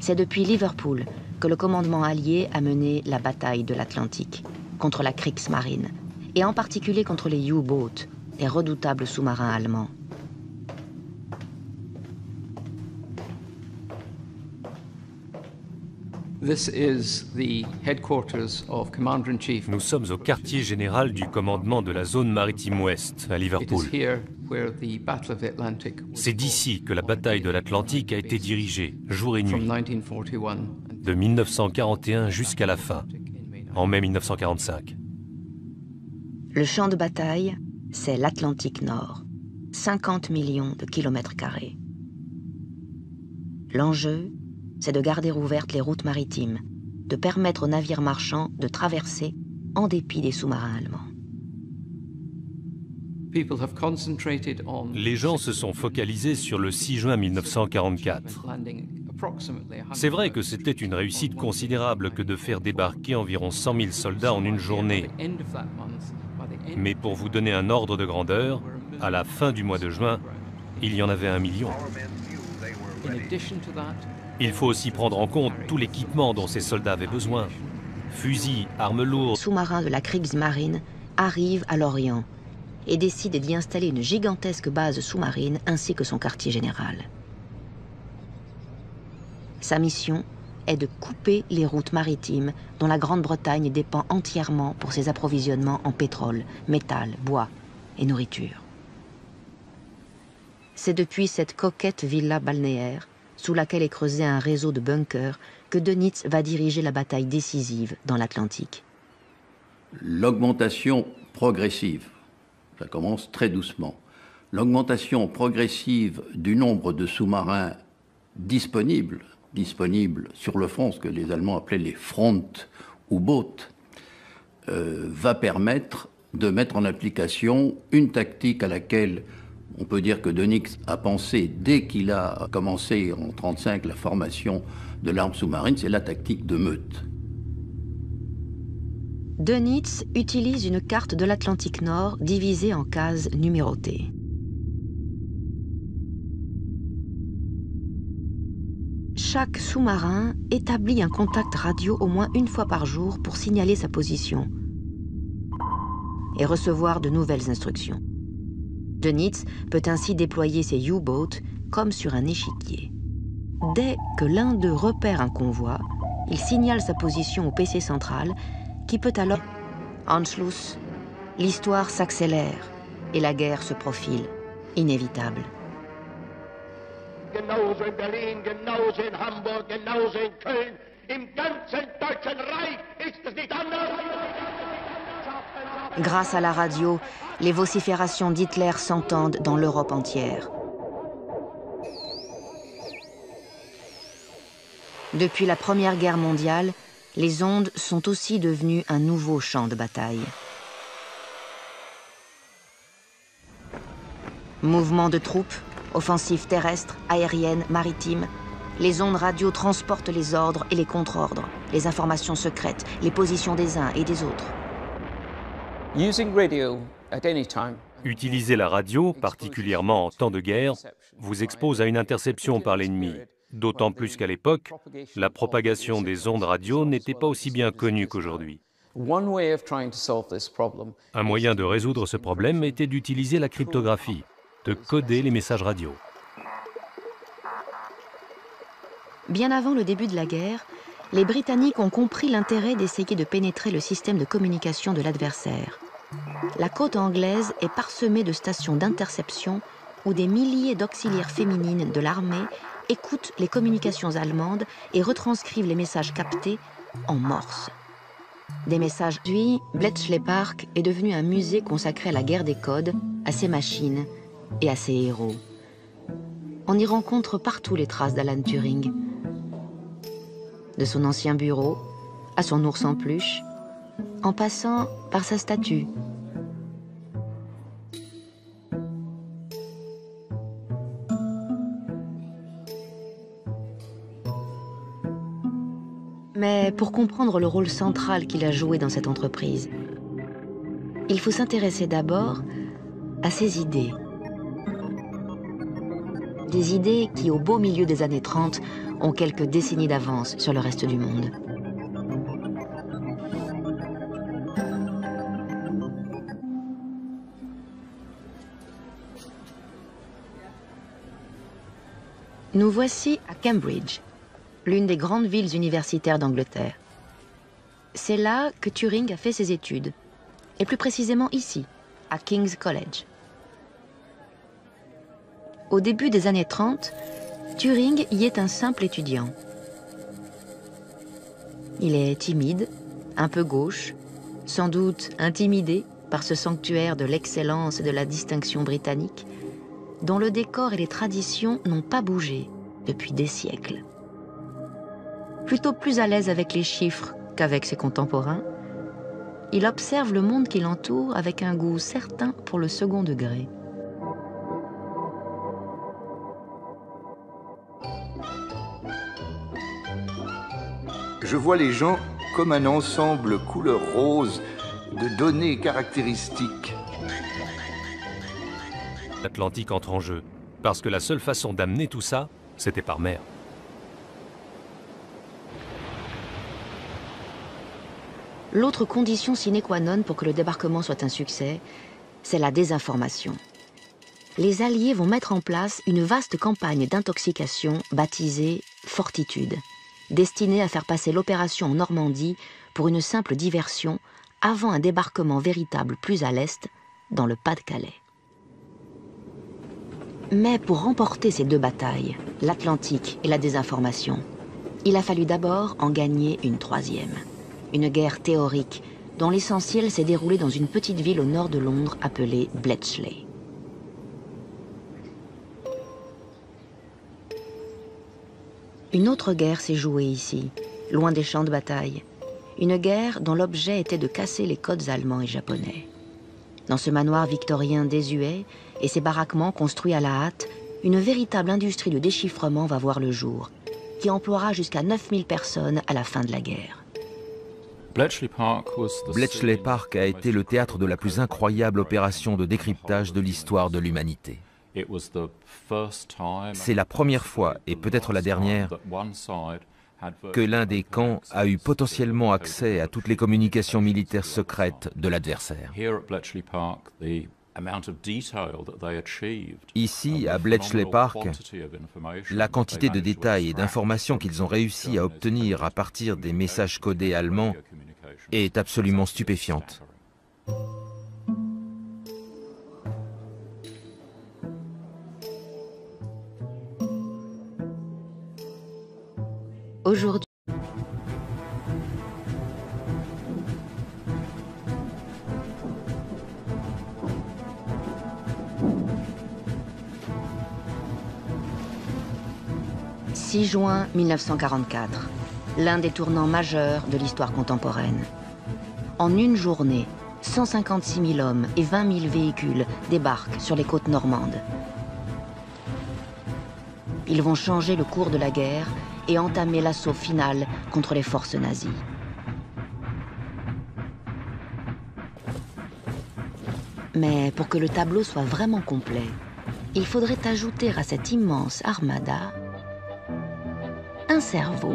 C'est depuis Liverpool que le commandement allié a mené la bataille de l'Atlantique contre la Kriegsmarine, et en particulier contre les U-boats, les redoutables sous-marins allemands. Nous sommes au quartier général du commandement de la zone maritime ouest, à Liverpool. C'est d'ici que la bataille de l'Atlantique a été dirigée, jour et nuit, de 1941 jusqu'à la fin, en mai 1945. Le champ de bataille, c'est l'Atlantique Nord, 50 millions de kilomètres carrés. L'enjeu, c'est de garder ouvertes les routes maritimes, de permettre aux navires marchands de traverser en dépit des sous-marins allemands. Les gens se sont focalisés sur le 6 juin 1944. C'est vrai que c'était une réussite considérable que de faire débarquer environ 100 000 soldats en une journée. Mais pour vous donner un ordre de grandeur, à la fin du mois de juin, il y en avait un million. Il faut aussi prendre en compte tout l'équipement dont ces soldats avaient besoin. Fusils, armes lourdes. Sous-marins de la Kriegsmarine arrivent à Lorient et décident d'y installer une gigantesque base sous-marine ainsi que son quartier général. Sa mission est de couper les routes maritimes dont la Grande-Bretagne dépend entièrement pour ses approvisionnements en pétrole, métal, bois et nourriture. C'est depuis cette coquette villa balnéaire, sous laquelle est creusé un réseau de bunkers, que Dönitz va diriger la bataille décisive dans l'Atlantique. L'augmentation progressive, ça commence très doucement, l'augmentation progressive du nombre de sous-marins disponibles, disponibles sur le front, ce que les Allemands appelaient les front ou boat, euh, va permettre de mettre en application une tactique à laquelle on peut dire que Dönitz a pensé, dès qu'il a commencé en 1935 la formation de l'arme sous-marine, c'est la tactique de meute. Dönitz utilise une carte de l'Atlantique Nord divisée en cases numérotées. Chaque sous-marin établit un contact radio au moins une fois par jour pour signaler sa position et recevoir de nouvelles instructions. Dönitz peut ainsi déployer ses U-boats comme sur un échiquier. Dès que l'un d'eux repère un convoi, il signale sa position au PC central qui peut alors... Anschluss, l'histoire s'accélère et la guerre se profile, inévitable. Grâce à la radio, les vociférations d'Hitler s'entendent dans l'Europe entière. Depuis la Première Guerre mondiale, les ondes sont aussi devenues un nouveau champ de bataille. Mouvements de troupes, offensives terrestres, aériennes, maritimes, les ondes radio transportent les ordres et les contre-ordres, les informations secrètes, les positions des uns et des autres. Utiliser la radio, particulièrement en temps de guerre, vous expose à une interception par l'ennemi. D'autant plus qu'à l'époque, la propagation des ondes radio n'était pas aussi bien connue qu'aujourd'hui. Un moyen de résoudre ce problème était d'utiliser la cryptographie, de coder les messages radio. Bien avant le début de la guerre, les Britanniques ont compris l'intérêt d'essayer de pénétrer le système de communication de l'adversaire. La côte anglaise est parsemée de stations d'interception où des milliers d'auxiliaires féminines de l'armée écoutent les communications allemandes et retranscrivent les messages captés en morse. Des messages Bletchley Park est devenu un musée consacré à la guerre des codes, à ses machines et à ses héros. On y rencontre partout les traces d'Alan Turing, de son ancien bureau à son ours en peluche, en passant par sa statue. Mais pour comprendre le rôle central qu'il a joué dans cette entreprise, il faut s'intéresser d'abord à ses idées. Des idées qui, au beau milieu des années 30, ont quelques décennies d'avance sur le reste du monde. Nous voici à Cambridge, l'une des grandes villes universitaires d'Angleterre. C'est là que Turing a fait ses études, et plus précisément ici, à King's College. Au début des années 30, Turing y est un simple étudiant. Il est timide, un peu gauche, sans doute intimidé par ce sanctuaire de l'excellence et de la distinction britannique, dont le décor et les traditions n'ont pas bougé depuis des siècles. Plutôt plus à l'aise avec les chiffres qu'avec ses contemporains, il observe le monde qui l'entoure avec un goût certain pour le second degré. Je vois les gens comme un ensemble couleur rose de données caractéristiques. L'Atlantique entre en jeu, parce que la seule façon d'amener tout ça, c'était par mer. L'autre condition sine qua non pour que le débarquement soit un succès, c'est la désinformation. Les Alliés vont mettre en place une vaste campagne d'intoxication baptisée Fortitude, destinée à faire passer l'opération en Normandie pour une simple diversion avant un débarquement véritable plus à l'est, dans le Pas-de-Calais. Mais pour remporter ces deux batailles, l'Atlantique et la désinformation, il a fallu d'abord en gagner une troisième une guerre théorique dont l'essentiel s'est déroulé dans une petite ville au nord de Londres appelée Bletchley. Une autre guerre s'est jouée ici, loin des champs de bataille. Une guerre dont l'objet était de casser les codes allemands et japonais. Dans ce manoir victorien désuet et ses baraquements construits à la hâte, une véritable industrie de déchiffrement va voir le jour, qui emploiera jusqu'à 9000 personnes à la fin de la guerre. Bletchley Park a été le théâtre de la plus incroyable opération de décryptage de l'histoire de l'humanité. C'est la première fois, et peut-être la dernière, que l'un des camps a eu potentiellement accès à toutes les communications militaires secrètes de l'adversaire. Ici, à Bletchley Park, la quantité de détails et d'informations qu'ils ont réussi à obtenir à partir des messages codés allemands est absolument stupéfiante. Aujourd'hui, « 6 juin 1944 l'un des tournants majeurs de l'histoire contemporaine. En une journée, 156 000 hommes et 20 000 véhicules débarquent sur les côtes normandes. Ils vont changer le cours de la guerre et entamer l'assaut final contre les forces nazies. Mais pour que le tableau soit vraiment complet, il faudrait ajouter à cette immense armada un cerveau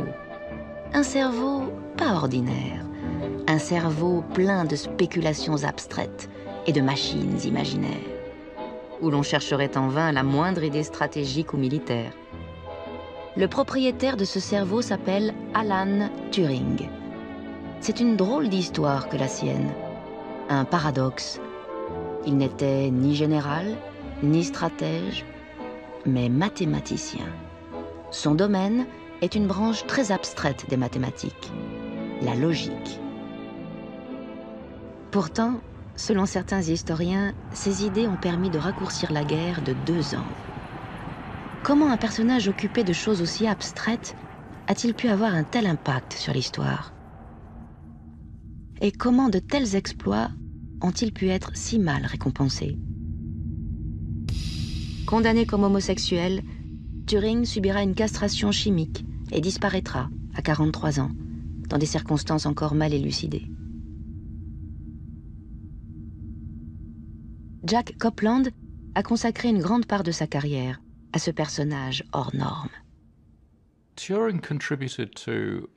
un cerveau pas ordinaire, un cerveau plein de spéculations abstraites et de machines imaginaires, où l'on chercherait en vain la moindre idée stratégique ou militaire. Le propriétaire de ce cerveau s'appelle Alan Turing. C'est une drôle d'histoire que la sienne. Un paradoxe. Il n'était ni général, ni stratège, mais mathématicien. Son domaine, est une branche très abstraite des mathématiques, la logique. Pourtant, selon certains historiens, ces idées ont permis de raccourcir la guerre de deux ans. Comment un personnage occupé de choses aussi abstraites a-t-il pu avoir un tel impact sur l'histoire? Et comment de tels exploits ont-ils pu être si mal récompensés? Condamné comme homosexuel, Turing subira une castration chimique et disparaîtra à 43 ans, dans des circonstances encore mal élucidées. Jack Copland a consacré une grande part de sa carrière à ce personnage hors norme. Turing contributed to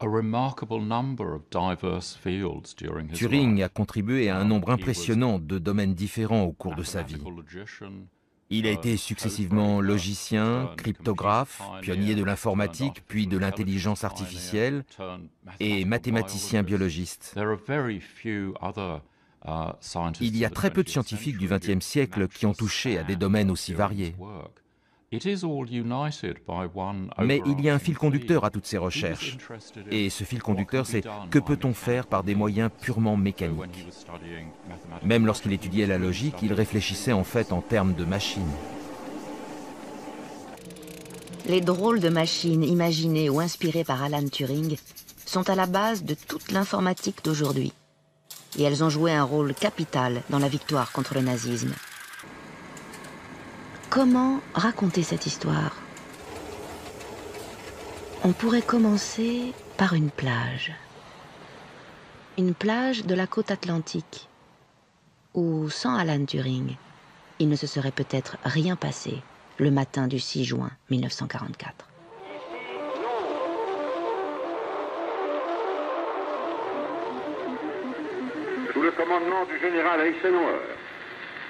a remarkable number of diverse fields during his Turing a contribué à un nombre impressionnant de domaines différents au cours de sa vie. Il a été successivement logicien, cryptographe, pionnier de l'informatique, puis de l'intelligence artificielle et mathématicien biologiste. Il y a très peu de scientifiques du XXe siècle qui ont touché à des domaines aussi variés. Mais il y a un fil conducteur à toutes ces recherches. Et ce fil conducteur, c'est que peut-on faire par des moyens purement mécaniques? Même lorsqu'il étudiait la logique, il réfléchissait en fait en termes de machines. Les drôles de machines imaginées ou inspirées par Alan Turing sont à la base de toute l'informatique d'aujourd'hui. Et elles ont joué un rôle capital dans la victoire contre le nazisme. Comment raconter cette histoire? On pourrait commencer par une plage. Une plage de la côte atlantique, où sans Alan Turing, il ne se serait peut-être rien passé le matin du 6 juin 1944. Sous le commandement du général Eisenhower,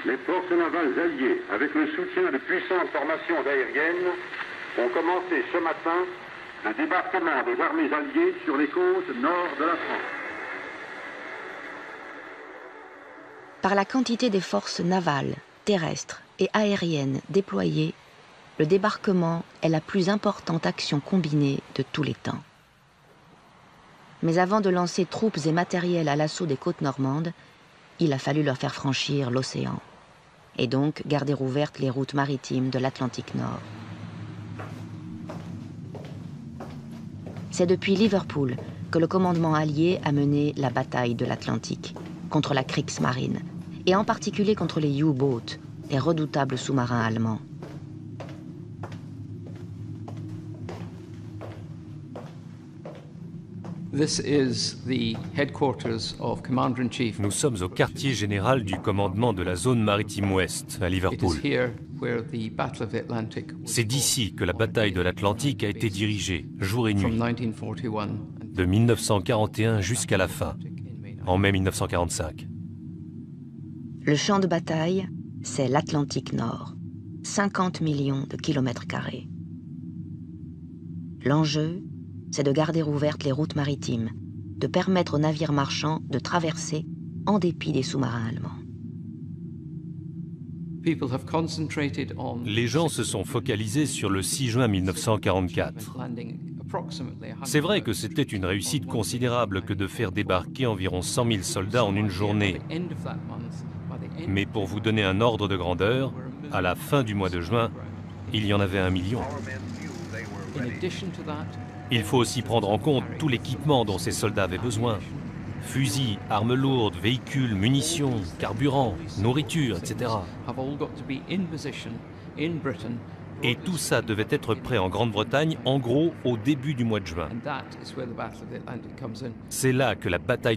les forces navales alliées, avec le soutien de puissantes formations aériennes, ont commencé ce matin un débarquement des armées alliées sur les côtes nord de la France. Par la quantité des forces navales, terrestres et aériennes déployées, le débarquement est la plus importante action combinée de tous les temps. Mais avant de lancer troupes et matériel à l'assaut des côtes normandes, il a fallu leur faire franchir l'océan et donc garder ouvertes les routes maritimes de l'Atlantique Nord. C'est depuis Liverpool que le commandement allié a mené la bataille de l'Atlantique contre la Kriegsmarine et en particulier contre les U-boats, les redoutables sous-marins allemands. Nous sommes au quartier général du commandement de la zone maritime ouest, à Liverpool. C'est d'ici que la bataille de l'Atlantique a été dirigée, jour et nuit, de 1941 jusqu'à la fin, en mai 1945. Le champ de bataille, c'est l'Atlantique Nord, 50 millions de kilomètres carrés. L'enjeu, c'est de garder ouvertes les routes maritimes, de permettre aux navires marchands de traverser en dépit des sous-marins allemands. Les gens se sont focalisés sur le 6 juin 1944. C'est vrai que c'était une réussite considérable que de faire débarquer environ 100 000 soldats en une journée. Mais pour vous donner un ordre de grandeur, à la fin du mois de juin, il y en avait un million. Il faut aussi prendre en compte tout l'équipement dont ces soldats avaient besoin. Fusils, armes lourdes, véhicules, munitions, carburant, nourriture, etc. Et tout ça devait être prêt en Grande-Bretagne, en gros, au début du mois de juin. C'est là que la bataille de